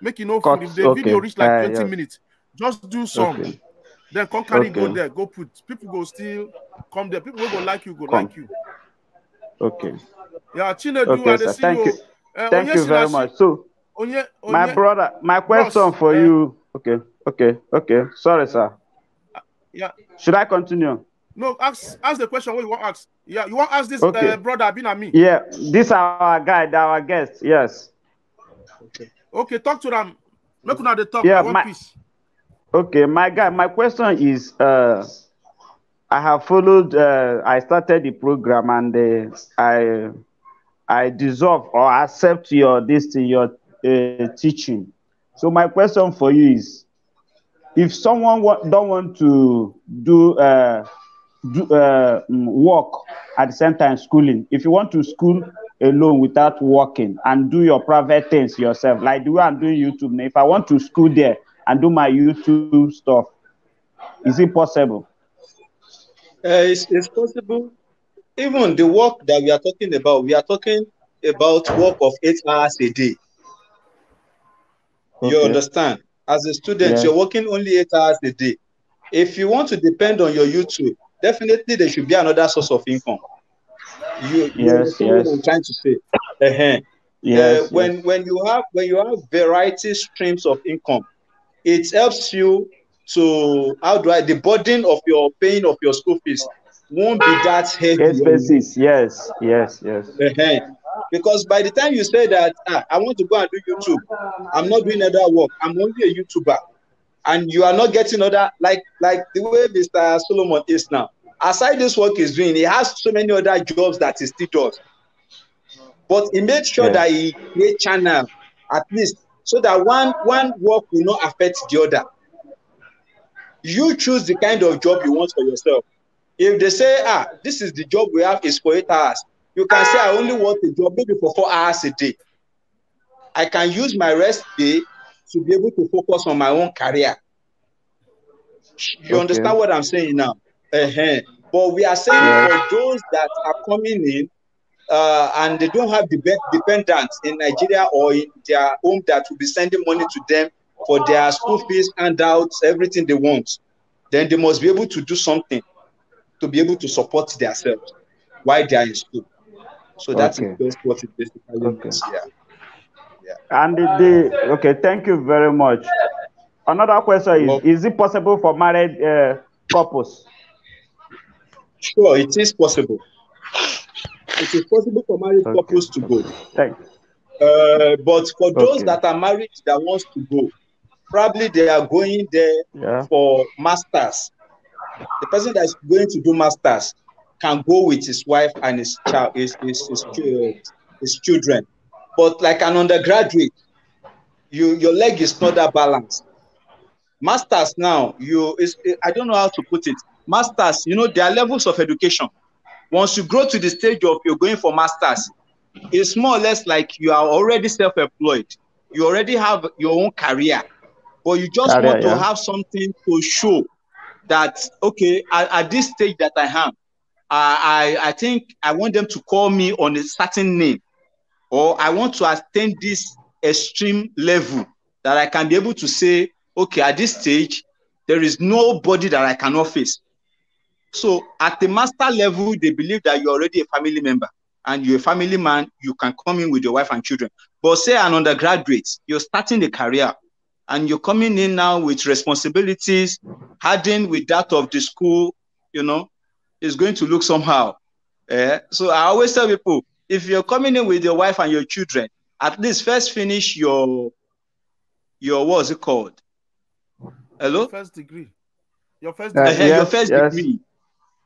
make you know Cut. If the okay. video reach like Ah, 20 yes. minutes, just do some. Okay. Then come carry go there, go put. People go still come there. People will go like you, go Come. like you. Okay. Yeah, Chine do Okay, sir. Thank you. Uh, Thank you very much. So, Onye, my brother, my question for eh, you. Okay. Okay. Okay. Sorry, sir. Yeah. Should I continue? No, ask ask the question what you want ask. Yeah, you want ask this Okay. uh, brother been at me. Yeah. This our guy, our guest. Yes. Okay, Okay, talk to them. Make dey talk. Yeah, my- peace. Okay, my guy, my question is uh I have followed uh I started the program and uh, I I deserve or accept your this your uh, teaching. So my question for you is if someone wa- don't want to do uh do uh mm, work at the same time schooling, if you want to school alone without working and do your private things yourself, like the way I'm doing YouTube if I want to school there and do my YouTube stuff? Is it possible? Uh, it's, it's possible. Even the work that we are talking about, we are talking about work of eight hours a day. You understand? As a student, Yeah. you're working only eight hours a day. If you want to depend on your YouTube, definitely there should be another source of income. You, you Yes, understand what yes. I'm trying to say? Uh-huh. Yes. Uh, when when you have when you have variety streams of income, it helps you to how do I the burden of your paying of your school fees won't be that heavy. yes. Expenses. Yes. Yes. Yes. Because by the time you say that ah, I want to go and do YouTube, I'm not doing other work. I'm only a YouTuber, and you are not getting other like like the way Mr. Solomon is now. Aside this work he's doing, he has so many other jobs that he still does. But he made sure Yeah. that he create channel at least so that one one work will not affect the other. You choose the kind of job you want for yourself. If they say, ah, this is the job we have is for eight hours, you can say, I only want a job maybe for four hours a day. I can use my rest day to be able to focus on my own career. You Okay. understand what I'm saying now? Uh-huh. But we are saying Yeah. for those that are coming in uh, and they don't have the be- dependents in Nigeria or in their home that will be sending money to them for their school fees, handouts, everything they want, then they must be able to do something to be able to support themselves while they are in school. So that's Okay. just what it basically Okay. means. Yeah. And the, the okay, thank you very much. Another question is: Well- Is it possible for married uh, couples? Sure, it is possible. It is possible for married Okay. couples to go. Thank. Uh, but for those Okay. that are married that wants to go, probably they are going there Yeah. for masters. The person that is going to do masters can go with his wife and his child, his, his, his, his children. But like an undergraduate, you your leg is not that balanced. Masters now, you is I don't know how to put it. Masters, you know, there are levels of education. Once you grow to the stage of you're going for masters, it's more or less like you are already self-employed. You already have your own career, but you just Career, want to yeah. have something to show that okay, at, at this stage that I am, I, I I think I want them to call me on a certain name, or I want to attain this extreme level that I can be able to say, okay, at this stage, there is nobody that I cannot face. So at the master level, they believe that you're already a family member and you're a family man, you can come in with your wife and children. But say an undergraduate, you're starting a career and you're coming in now with responsibilities, adding with that of the school, you know, it's going to look somehow. Eh? So I always tell people, if you're coming in with your wife and your children, at least first finish your your what's it called? Hello? First degree. Your first Uh, degree. your first yes. degree.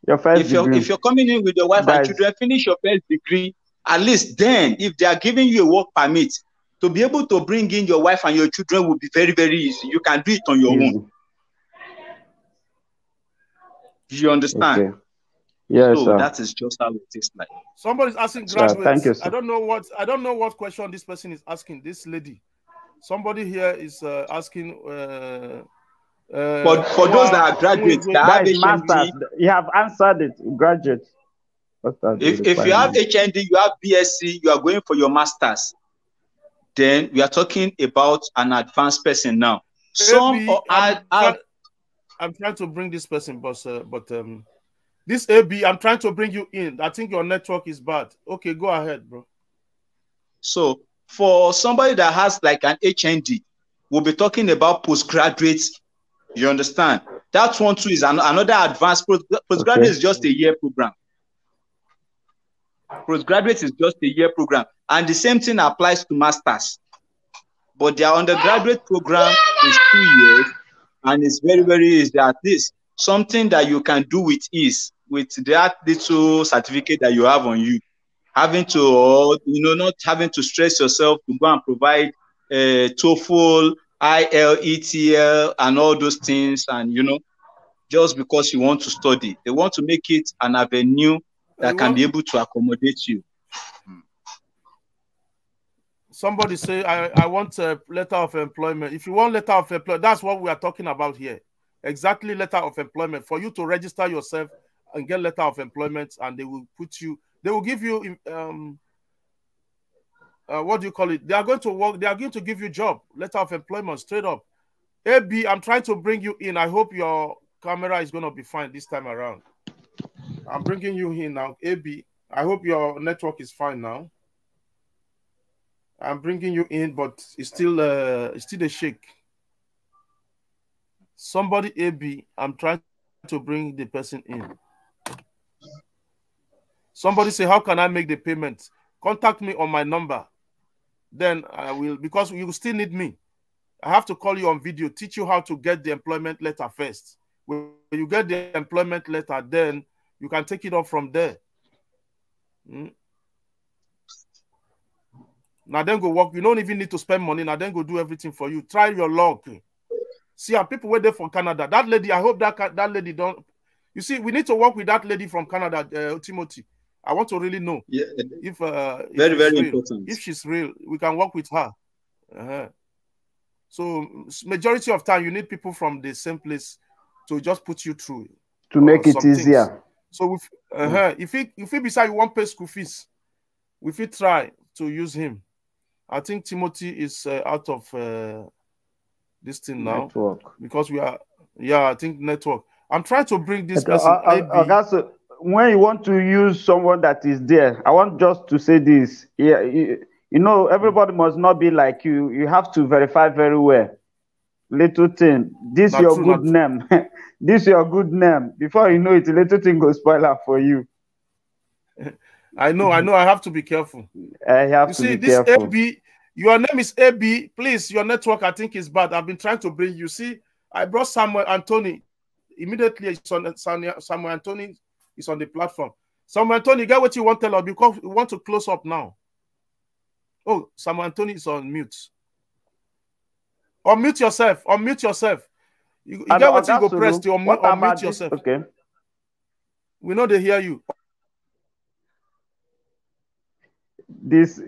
Your first if you're degree. if you're coming in with your wife That and is- children, finish your first degree. At least then, if they are giving you a work permit, to be able to bring in your wife and your children will be very very easy. You can do it on your own. Easy. You understand? Okay. Yes, so sir. that is just how it is like. Somebody's asking Sir, graduates. thank you, sir. I don't know what I don't know what question this person is asking. This lady, somebody here is uh, asking. Uh, uh, For for those that are graduates that That have is masters. You have answered it. Graduate. What are the if if you have? HND, you have BSc, you are going for your masters. Then we are talking about an advanced person now. Some AB, are, I'm, are, try- I'm trying to bring this person, but uh, but um, this AB, I'm trying to bring you in. I think your network is bad. Okay, go ahead, bro. So for somebody that has like an HND, we'll be talking about postgraduate. You understand? That one too is an, another advanced post, postgraduate Okay. is just a year program. Postgraduate is just a year program, and the same thing applies to masters. But their undergraduate program is two years, and it's very very easy. At least something that you can do with ease with that little certificate that you have on you having to, you know, not having to stress yourself to go and provide uh, TOEFL, IL, ETL, and all those things, and you know, just because you want to study, they want to make it an avenue that You can want- be able to accommodate you. Somebody say I, I want a letter of employment. If you want letter of employment, that's what we are talking about here. Exactly letter of employment for you to register yourself and get letter of employment, and they will put you. They will give you um. Uh, what do you call it? They are going to work. They are going to give you job letter of employment straight up. AB, I'm trying to bring you in. I hope your camera is going to be fine this time around. I'm bringing you in now. AB, I hope your network is fine now. I'm bringing you in, but it's still uh, it's still a shake. Somebody AB, I'm trying to bring the person in. Somebody say, How can I make the payment? Contact me on my number. Then I will, because you still need me. I have to call you on video, teach you how to get the employment letter first. When you get the employment letter, then you can take it off from there. Mm. Now then go work. You don't even need to spend money. Now then go do everything for you. Try your luck. See how people wait there from Canada. That lady, I hope that that lady don't. You see, we need to work with that lady from Canada, uh, Timothy. I want to really know Yeah, if uh, if very, she's very real. important. If she's real, we can work with her. Uh-huh. So majority of time, you need people from the same place to just put you through. to uh, make it some things. easier. So if uh if he if he beside you want pay school fees, if he try to use him, I think Timothy is uh, out of uh, this thing now Network. because we are yeah I think network. I'm trying to bring this Uh, person. uh, uh, AB. Oga, so when you want to use someone that is there, I want just to say this. Yeah, you, you know, everybody must not be like you. You have to verify very well. Little thing, this Not your good name. this your good name. Before you know it, little thing go spoil am for you. I know, I know. I have to be careful. I have You to see, be this careful. AB, your name is AB. Please, your network, I think, is bad. I've been trying to bring you. See, I brought Samuel Anthony. Immediately, it's on Samuel Samuel Anthony is on the platform. Samuel Anthony, get what you want to tell us because we want to close up now. Oh, Samuel Anthony is on mute. Unmute yourself. Unmute yourself. You, you get what you go press to unmute, unmute this? yourself. Okay. We know they hear you. this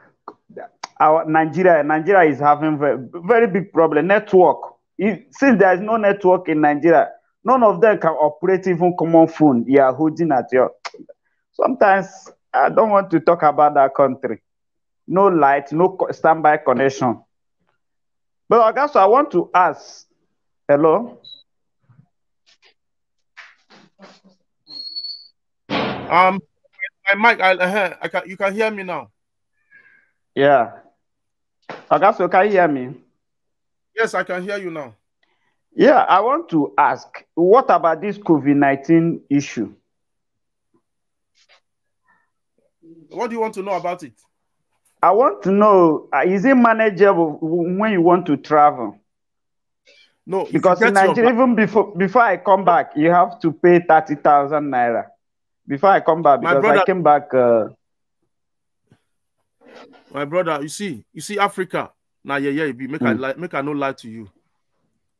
our Nigeria Nigeria is having very, very big problem network if, since there is no network in Nigeria none of them can operate even common phone. You are holding at your sometimes I don't want to talk about that country. No light no standby connection. But I guess I want to ask hello? Um, my mic, I, uh, I can, you can hear me now. yeah. I guess you can hear me? Yes, I can hear you now. Yeah, I want to ask, what about this COVID 19 issue? What do you want to know about it? I want to know uh, is it manageable when you want to travel? No, Because in your Nigeria, even before before I come back, you have to pay 30,000 naira. Before I come back, because I came back. Uh, my brother, you see, you see Africa. Now, yeah, yeah, it be make I Mm. lie, make I no lie to you.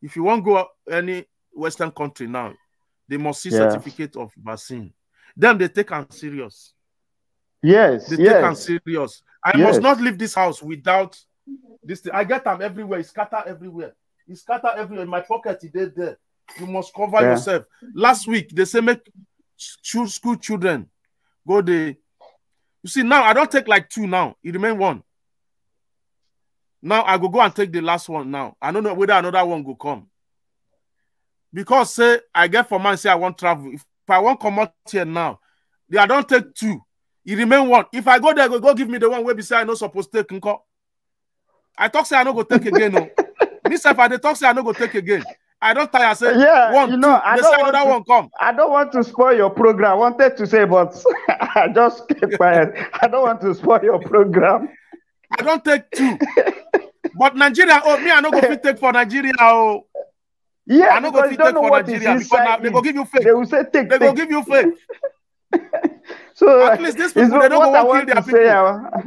If you want to go any Western country now, they must see Yeah. certificate of vaccine. Then they take am serious. yes, They take am yes. serious. I Yes. must not leave this house without this thing. I get them everywhere. It's scatter everywhere. It's scatter everywhere. In my pocket, it is there. You must cover Yeah. yourself. Last week, they say make ch- school children go the. You see, now I don't take like two now. It remain one. Now I go go and take the last one now. I don't know whether another one will come. Because say I get for man say I want travel. If I want come out here now, they I don't take two. It remain one. If I go there, go, go give me the one where be say I no supposed to take nko. I talk say I no go take again. No. Oh. me self I talk say I no go take again. I don't tire say Yeah, one, you know, two. I They don't say want another to- one come. I don't want to spoil your program. I wanted to say, but I just kept quiet. I don't want to spoil your program. I don't take two. but Nigeria, oh me, I no go fit take for Nigeria. Oh, Yeah, I no go fit take for Nigeria because now they go give you fake. They will say take, They go take. give you fake. So At least this people, they don't go I want want kill to their say. uh,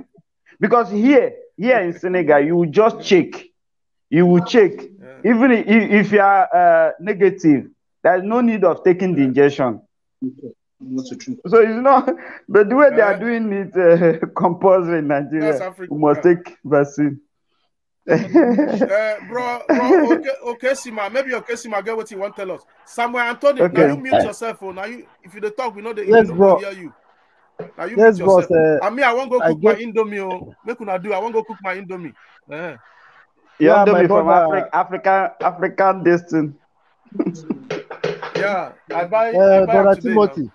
because here, here in Senegal, you will just check. You will check. Yeah. Even if, if you are uh, negative, there's no need of taking the injection. To drink. So it's not, but the way they are doing it uh, compulsory in Nigeria, we must take vaccine. Uh, bro, bro, okay, okay, Sima. Maybe okay, Sima, get what you want to tell us. Samuel Anthony, Okay. now you mute yourself. Oh, now you, if you dey talk, we know they Yes, we bro. hear you. Now you Yes, mute boss. yourself. Uh, and me, I want go I cook my get- indomie. Oh, make una do. I want go cook my indomie. You Yeah, yeah, my me from brother- Africa, African, African destiny. Yeah, I buy. I uh, buy am Brother today Timothy,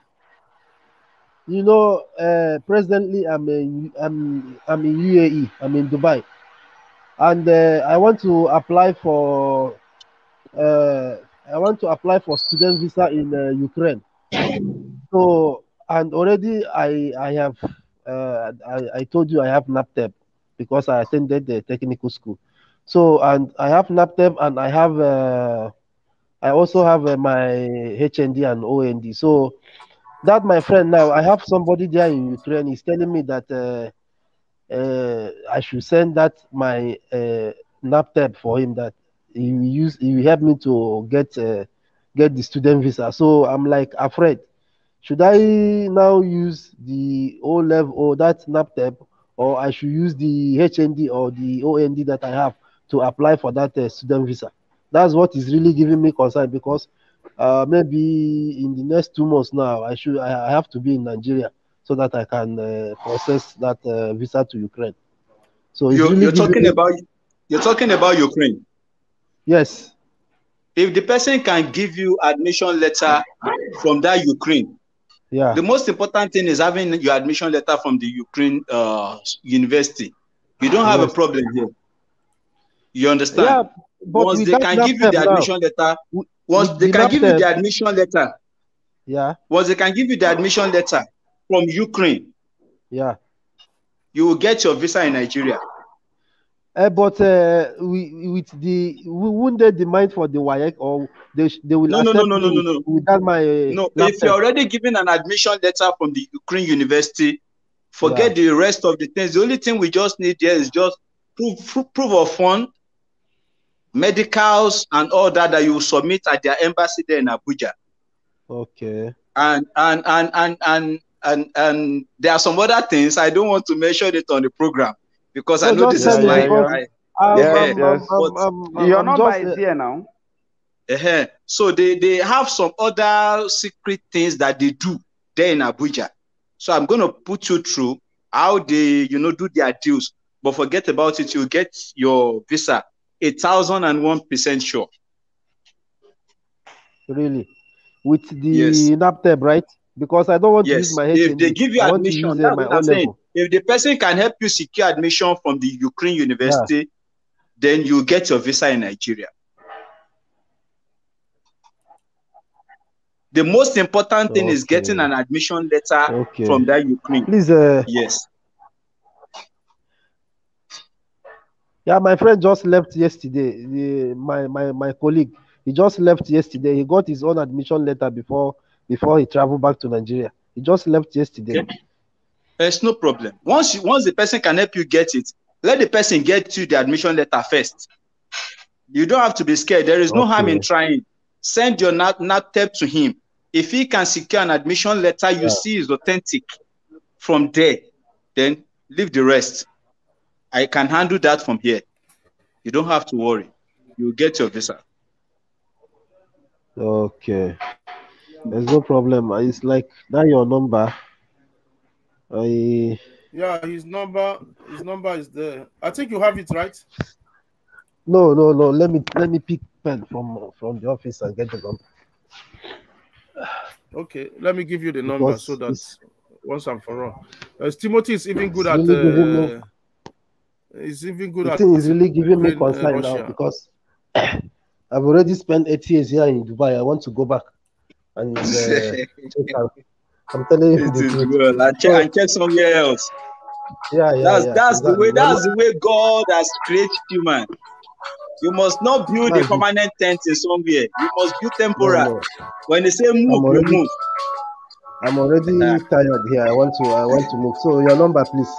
you know, uh, presently I'm in I'm I'm in UAE. I'm in Dubai, and uh, I want to apply for uh, I want to apply for student visa in Ukraine. So and already I I have I, I told you I have NABTEB because I attended the technical school. So and I have NABTEB and I have I also have my HND and OND. So that my friend now I have somebody there in Ukraine. He's telling me that uh, uh, I should send that my uh, NABTEB for him that he use he will help me to get uh, get the student visa. So I'm like afraid. Should I now use the O level or that NABTEB, or I should use the HND or the OND that I have to apply for that uh, student visa? That's what is really giving me concern because uh, maybe in the next two months now I should I have to be in Nigeria so that I can uh, process that uh, visa to Ukraine. So You're, really you're talking me- about you're talking about Ukraine. yes, If the person can give you admission letter from that Ukraine, yeah, the most important thing is having your admission letter from the Ukraine uh, university. You don't have a problem here. You understand? yeah. But once they can give you the NABTEB now, admission letter, once they can give you the admission letter, yeah, once they can give you the admission letter from Ukraine, yeah. you will get your visa in Nigeria. Uh, but uh, we, with the we wouldn't they demand for the WAEC or they they will No, no, no, no, no, no, no. without my No, if you're already given an admission letter from the Ukraine university, forget the rest of the things. The only thing we just need there is just proof, proof, proof of fund, medicals, and all that that you submit at their embassy there in Abuja. Okay. And and and and and and and there are some other things I don't want to mention it on the program because I know this is my. because- my I'm, Yeah, I'm, yes. I'm, I'm, I'm, Your number just, is uh, here now. uh So they, they have some other secret things that they do there in Abuja. So I'm going to put you through how they, you know, do their deals. But forget about it. You get your visa a thousand and one percent sure. really with the Yes. Right? Because I don't want to use my head. If they give you admission, that's what I'm saying. level. If the person can help you secure admission from the Ukraine university, then you get your visa in Nigeria. The most important thing is getting an admission letter Okay. from that Ukraine. Please, uh, Yes. Yeah, my friend just left yesterday. The, my, my, my colleague, he just left yesterday. He got his own admission letter before before he traveled back to Nigeria. He just left yesterday. Okay. There's no problem. Once you, once the person can help you get it, let the person get you the admission letter first. You don't have to be scared. There is no harm in trying. Send your nat, NABTEB to him. If he can secure an admission letter you Yeah. see is authentic from there, then leave the rest. I can handle that from here. You don't have to worry. You'll get your visa. Okay. There's no problem. Uh, It's like that your number. I Yeah, his number, his number is there. I think you have it right. no no no. Let me let me pick pen from from the office and get the number. Okay, let me give you the number Because so that once and for all. Uh, Timothy is even good at. really giving me- Uh, he's even good The at. thing is really giving me uh, concern now because I've already spent eight years here in Dubai. I want to go back, and uh. I'm telling you It the is truth. well. And check, and check somewhere else. Yeah, yeah, That's yeah. that's the way that's the way God has created human. You must not build a That's it. permanent tent in somewhere. You must build No, temporary. no. When they say move, you move. I'm already Nah. tired here. I want to I want to move. So your number, please.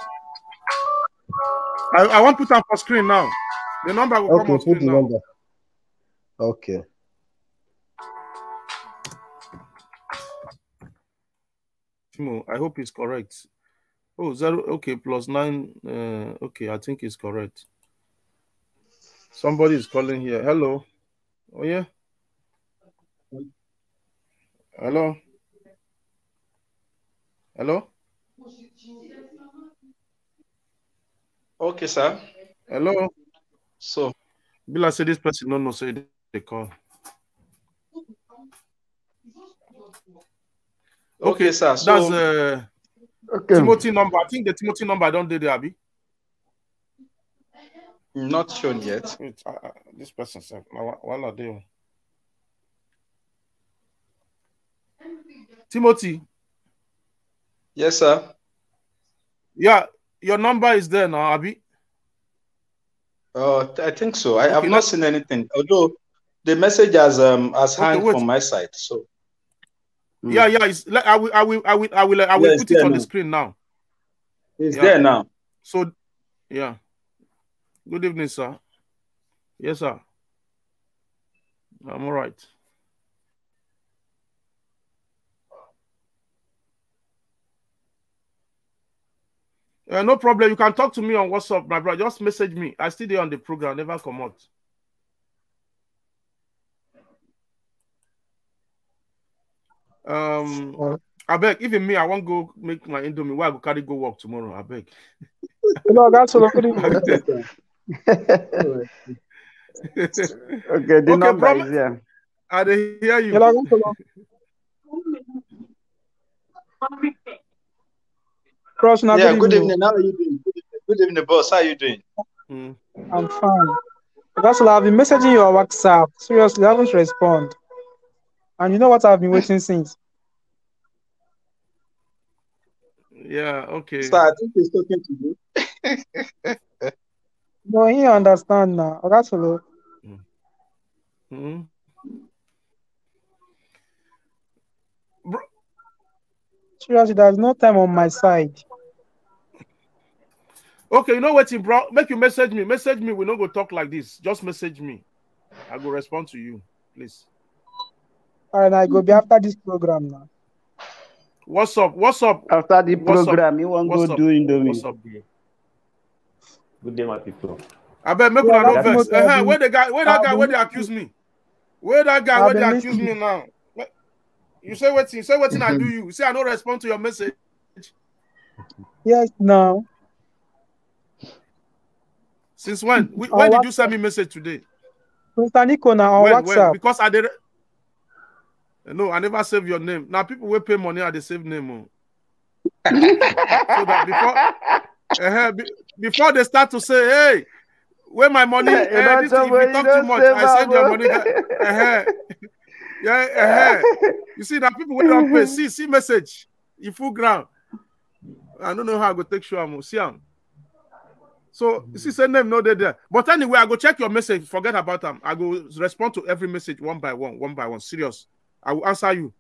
I, I want to put on for screen now. The number will come Okay, on put screen the now. number. Okay. Timo. I hope it's correct. Oh, zero. Okay, plus nine. Uh, okay, I think it's correct. Somebody is calling here. Hello. Oh yeah. Hello. Hello. Okay, sir. Hello. So, Bill, I say this person no no say they call. okay, sir. So, That's uh Okay. Timothy number. I think the Timothy number I don't do the Abby. not shown yet. Wait, uh, uh, this person said, "While are they?" Timothy, Yes, sir. yeah, your number is there now, Abby. Uh, I think so. I have Okay, not seen anything. Although the message has um has Okay, hung wait. from my side. So, Mm. Yeah, yeah. It's, like, I will, I will, I will, I will, I will Yes, put it on there the screen now. it's Yeah. there now. So, yeah. Good evening, sir. Yes, sir. I'm all right. Uh, no problem. You can talk to me on WhatsApp, my brother. Just message me. I still there on the program. Never come out. Um, I beg. Even me, I won't go make my indomie. Why I go carry go work tomorrow? I beg. Hello, guys. Hello, good evening. Okay, the Okay, number bro- is here. I hear you. Hello, hello. Cross now. yeah. Good evening. How are you doing? Good evening, good evening boss. How are you doing? Mm. I'm fine. That's all. I've been messaging you your WhatsApp. Seriously, I haven't respond. And you know what? I've been waiting since. Yeah. Okay. Sir, I think he's talking to you. No, he understand now. That's all. Mhm. Seriously, there's no time on my side. Okay, you know what, bro? Make you message me. Message me. We don't go talk like this. Just message me. I go respond to you, please. All right, I go be after this program now. What's up? What's up? After the What's up? program, you want What's go up? do Indomie. What's up? Good day, my people. I bet make Yeah, una no that's vex. Uh-huh. Where the guy? Where that guy? Where they listening. accuse me? Where that guy? Where they been accuse me now? You say what? You say what? I do you? You say I don't respond to your message. Yes, now. Since when? Wh- When did you send me message today? Mr. Nico now on when, when? WhatsApp. Because I did. No, I never save your name. Now people will pay money at the save name. oh. so that before, uh, be, before they start to say, "Hey, where my money?" Eh, this, if you talk too much, I send your money. Uh-huh. Yeah, uh-huh. you see that people will don't pay. See, see message. You full ground. I don't know how I go take show am. See am. So you see, send them no they there. But anyway, I go check your message. Forget about them. I go respond to every message one by one, one by one. Serious. I will answer you.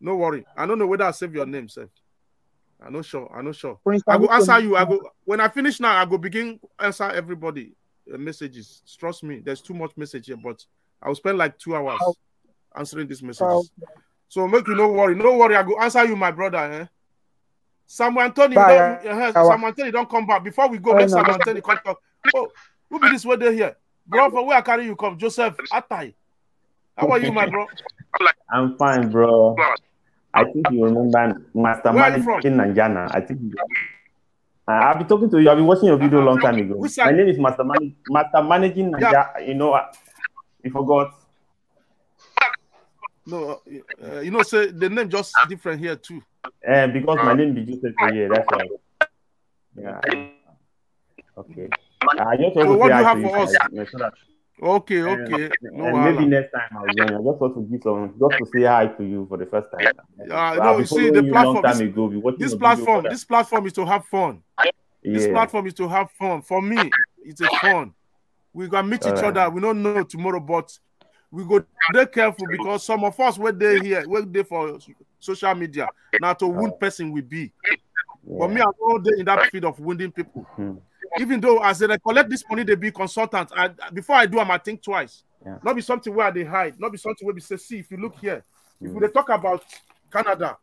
No worry. I don't know whether I save your name, sir. I'm not sure. I'm not sure. I go answer you. I go when I finish now. I go begin answer everybody uh, messages. Trust me. There's too much message here, but I will spend like two hours Oh. answering these Oh, messages. So make you no worry. No worry. I go answer you, my brother. Eh? Samuel Anthony, Bye, don't, uh, Awa. Samuel Anthony, don't come back. Before we go, Oh, make no. Samuel Anthony come talk. Oh, who be this way they here? Bro, for where I carry you come? Joseph Atai. How are you, my bro? I'm fine, bro. I think you remember Master Where are you? Managing Nanjana. I think you- Uh, I've been talking to you. I've been watching your video a long time ago. My name is Master, Man- Master Managing Nanja. You know, you forgot. No, uh, you know, say the name just different here too. Uh, because my name is Joseph Koye, that's why. Yeah. Okay. I just want So to what do you have to you for us? guys, you that Okay, Uh, okay. No and maybe wahala. next time I'll join. I just want to give some, just to say hi to you for the first time. Uh, I've no, you see, the you platform, time this, ago. This platform, this platform is to have fun. This platform is to have fun. For me, it's a fun. We gonna meet each Alright. other. We don't know tomorrow, but we go dey careful because some of us were there here, we're there for social media. Now to wound person we be. But me. I'm all day in that field of wounding people. Hmm. Even though as they collect this money, they be consultant. I, before I do, them, I think twice. Not be something where they hide. Not be something where we say, see, if you look here, if Hmm. we dey talk about Canada,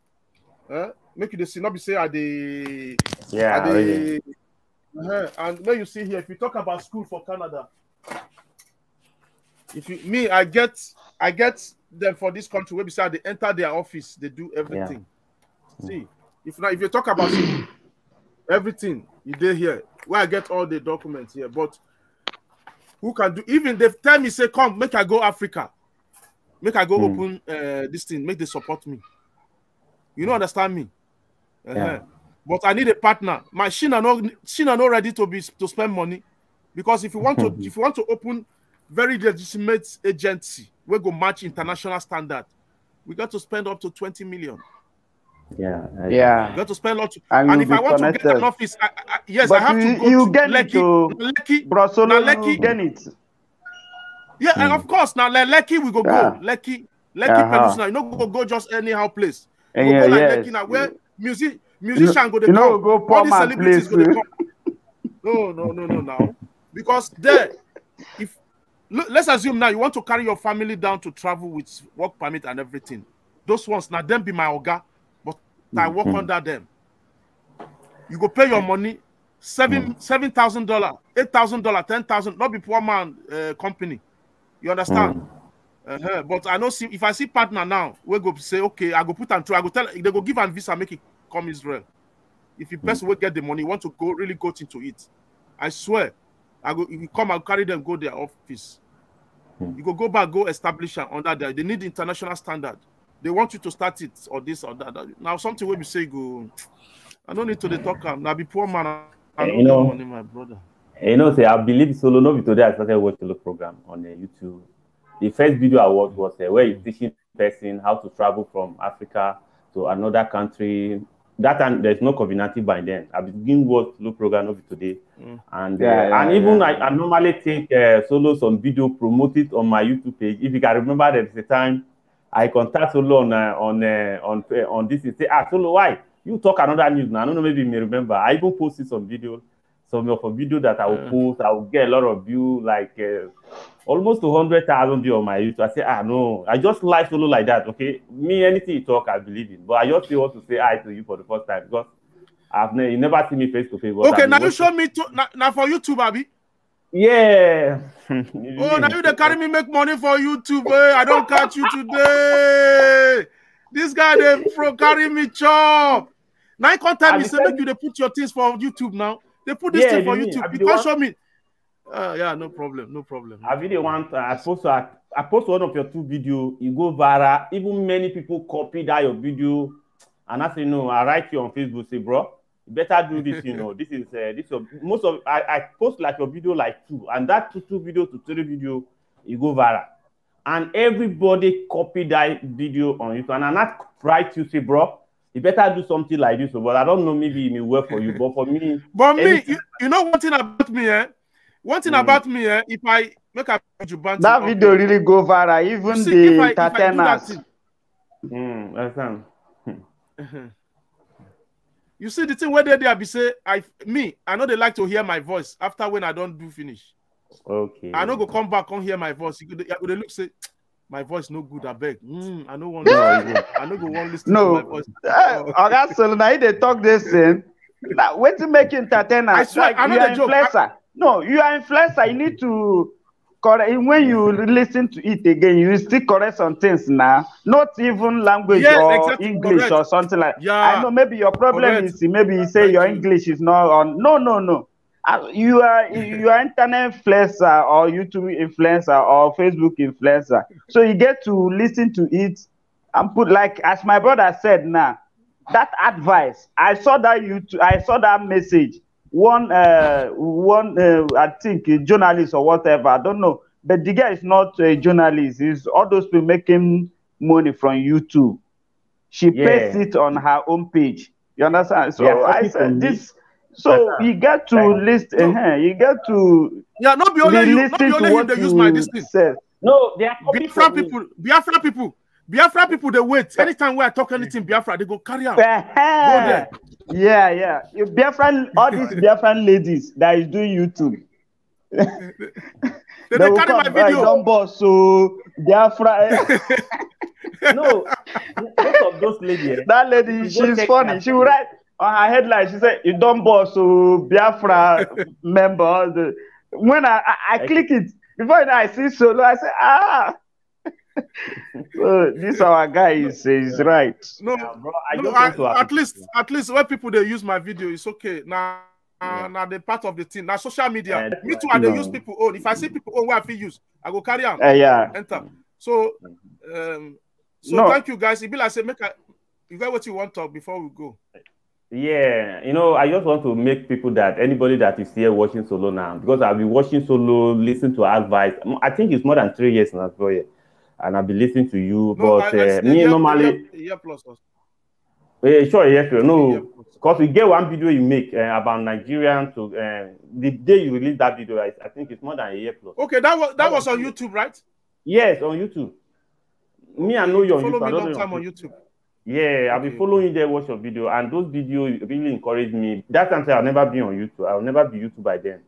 eh, make you dey see, not be say I dey Yeah, I really. dey uh and when you see here, if you talk about school for Canada, if you me, I get I get them for this country where beside they enter their office, they do everything. See, if not if you talk about everything you did here, where I get all the documents here, but who can do even they tell me say come make I go Africa, make I go Hmm. open uh, this thing, make they support me. You don't understand me. Uh-huh. Yeah. But I need a partner. My Shina not Shina not ready to be to spend money because if you want to if you want to open very legitimate agency, we go match international standard. We got to spend up to 20 million. Yeah. I- Yeah. You got to spend a lot. And And, if I be want to get an office, I, I, yes, But I have you, to go you to get Lekki. it to Lekki, Bro Solo, Now, you Lekki- get it. yeah, and of course now Le- Lekki we go Yeah. go Lekki, Lekki Uh-huh. Peninsula. You know, go go just anyhow place. You go yeah, go like yes. Lekki now where music musician go they you know, go poor All these celebrities place. go they come. No, no, no, no, now because there, if look, let's assume now you want to carry your family down to travel with work permit and everything. Those ones now them be my oga, but I work Mhm. under them. You go pay your money, seven seven thousand dollar, eight thousand dollar, ten thousand. Not be poor man uh, company. You understand? Uh-huh. But I know see if I see partner now, we go say okay, I go put am through. I go tell they go give am visa, make it come Israel. If you person will get the money, want to go really go into it. I swear, I go if you come and carry them, go their office. You go go back, go establish am under there. They need international standard. They want you to start it or this or that. Now something where we say go. I don't need to dey talk. Now be poor man. I don't you know- money, my brother. You know, say I believe solo. No, be today I started watch Solo program on uh, YouTube. The first video I watched was uh, where he's teaching person how to travel from Africa to another country. That time there's no COVID-19 by then. I begin watch Solo program no be today, Mm. and uh, Yeah, yeah, and even yeah. I, I normally take uh, Solo some video promote it on my YouTube page. If you can remember, there's a time I contact Solo on uh, on uh, on uh, on this. He say, ah, Solo, why you talk another news now? I don't know, maybe you may remember. I even posted some videos some of a video that I will Yeah. post, I will get a lot of view, like uh, almost 200,000 view on my YouTube. I say, ah, no, I just like solo like that, okay? Me, anything you talk, I believe in. But I just still want to say hi to you for the first time because I've ne- you never seen me face to face. Okay, now you show me to now, now for YouTube, Abi. Yeah. Oh, now you they carry me make money for YouTube. Eh? I don't catch you today. This guy they pro carry me chop. Now you can't tell me say make you they put your things for YouTube now. They put this Yeah, thing for YouTube. be You can't show me. Uh, yeah, no problem, no problem. I video one. I post. I, I post one of your two video. You go viral. Even many people copy that your video, and I say no. I write you on Facebook. Say, bro, better do this. You know, this is uh, this. Of, most of I, I post like your video like two, and that two two video to three video, you go viral, and everybody copy that video on YouTube. And I not write you say, bro, you better do something like this. But I don't know. Maybe it may work for you, but for me, But me, you, you know one thing about me, eh? One thing Mm. about me, eh? If I make a Jubanti That up video here, really go viral. Even see, the if I, I do entertainers. thing, mm, understand? Uh-huh. You see the thing where they there be say I me I know they like to hear my voice after when I don't do finish. Okay. I know go come back come hear my voice. You go they, they look say my voice no good. I beg. Mm, I know one. No, it's. I know go one listen No. to my voice. Oga Solo, now you dey talk this thing. Now, wait to make entertainer. I swear, Like, I you the are joke. influencer. No, you are influencer. You need to correct when you listen to it again. You still correct some things now. Not even language Yes, or exactly, English correct. or something like. Yeah. I know maybe your problem Correct. is maybe you say your you. English is not on. No, no, no. You are you are internet influencer or YouTube influencer or Facebook influencer. So you get to listen to it and put like as my brother said now that advice i saw that youtube i saw that message. One uh one uh, i think journalist or whatever i don't know. But the guy is not a journalist. He's all those people making money from youtube. She Yeah. pastes it on her own page you understand? So Yeah, i said this so Better. you got to Thank list uh you got to Yeah, not be only be you, not be only you what they use my you this said No, they are copying Biafra from me. people, Biafra people, Biafra people they wait. Anytime where I talk anything Biafra, they go carry out. Eh-heh. Yeah, yeah. You Biafran, all these Biafran ladies that is doing YouTube. They, They they will carry my come, "Eh, video. don't boss, so Biafra. eh." no, most most of those ladies. that lady, she's funny. She will write on her headline. She said, "You don't boss so Biafra member." The- When I, I, I click it before I see solo. I say, "Ah." so this our guy is is right. No, Yeah, bro, I no, I, at least at least when people they use my video, it's okay. Now Yeah. now the part of the thing. Now social media. Yeah, Me too, I they use people own. If I see people own where I feel use, I go carry on. Uh, yeah. enter. So um so No. thank you guys. It be like say make I you got what you want to talk before we go. Yeah, you know, I just want to make people that anybody that is here watching solo now, because I've been watching solo, listen to advice. I think it's more than three years now, bro. Yeah. And I've been listening to you, No, but I, I, uh, me year, normally, yeah, plus also. Eh, sure, yes, sir. A No, because we get one video you make uh, about Nigerian to uh, the day you release that video, I, I think it's more than a year plus. Okay, that was that That was was on. YouTube, right? Yes, on YouTube. Me, I know you you on follow YouTube. Me long time on YouTube. Yeah, been Okay. following you there, watch your video, and those videos really encouraged me. That time I'll never be on YouTube. I'll never be YouTube by then.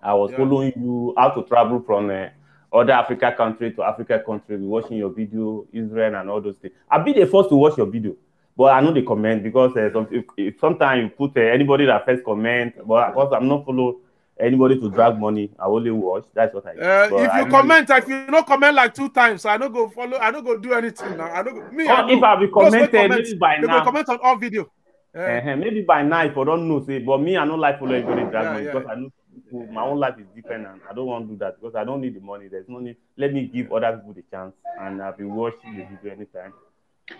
I was Yeah. following you how to travel from uh, other Africa country to Africa country, watching your video, Israel and all those things. I'll be the first to watch your video, but I know the comment because uh, some, if, if sometimes you put uh, anybody that first comment, but because I'm not follow anybody to drag money, I only watch. That's what I do. Uh, But if I you really- comment, if you don't comment like two times, I don't go follow. I don't go do anything now. I don't go, me. I Or if. I be commented, comment, maybe by they now. comment on all video. Eh, Uh-huh. Maybe by now, if I don't know, say, but me, I don't like follow everybody drag Yeah, money yeah. because I know people, my own life is different and I don't want to do that because I don't need the money. There's no need. Let me give other people the chance and I'll be watching the video anytime.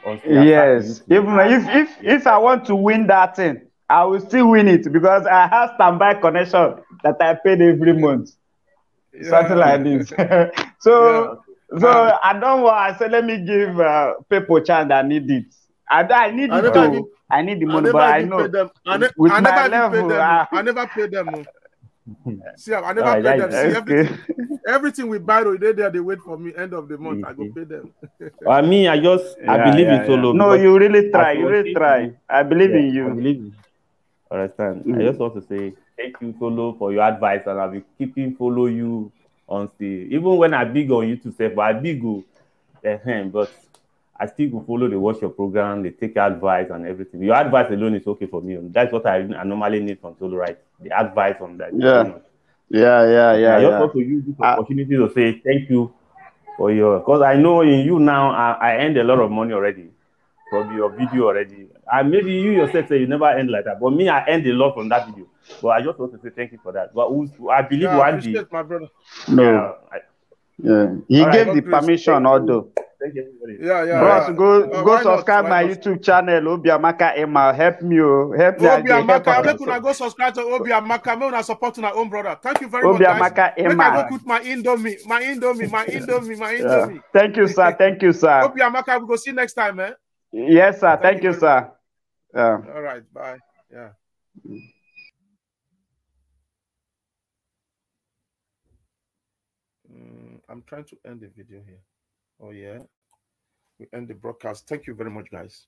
until I start Yes. to Even if if if I want to win that thing, I will still win it because I have standby connection that I paid every month. Something like this. so so I don't want. I say let me give uh, people chance that need it. I, I need I it too. even- I need the money, never but I even know pay them. I, ne- with I never even level, pay them. ah. I never pay them. oh. See, I never Ah, pay them. See, okay. everything, everything we buy, they there, they wait for me. End of the month, I go Mhm. pay them. I mean, I just I Yeah, believe yeah, in solo. yeah. No, you really try. You really try. I believe Yeah, in I you. believe Understand? I Mhm. just want to say thank you, Solo, for your advice, and I'll be keeping follow you on still. Even when I big on YouTube, sef, but I big go, uh, but I still go follow the watch your program, they take your advice and everything. Your advice alone is okay for me. That's what I, I normally need from Solo, right? The advice on that. Yeah. Yeah, yeah, yeah, I just yeah. want to use this Ah. opportunity to say thank you for your because I know in you now I, I earned a lot of money already from your video already. And maybe you yourself say you never end like that, but me I end a lot from that video. But I just want to say thank you for that. But who's- I believe Yeah, one day. my brother. No. Yeah, I, Yeah. He All right, gave God the bless. permission, although. thank you everybody. Yeah, yeah. Bros, yeah. go Uh, go why not? subscribe my not? YouTube channel, Obiamaka Emma. Help me, oh. help me. I Obi dey help Amaka, am. make una go subscribe to Obi Amaka. Make una support una own brother. Thank you very much, Obi guys. Amaka Make I go Emma. put my Indomie, my Indomie, my Indomie, my Yeah. Indomie. Thank you, sir. Thank you, sir. Obi Amaka, we go see you next time, man. Yes, sir. Thank Thank you you, sir. Yeah. All right, bye. Yeah. Mm, I'm trying to end the video here. Oh yeah, we end the broadcast. Thank you very much, guys.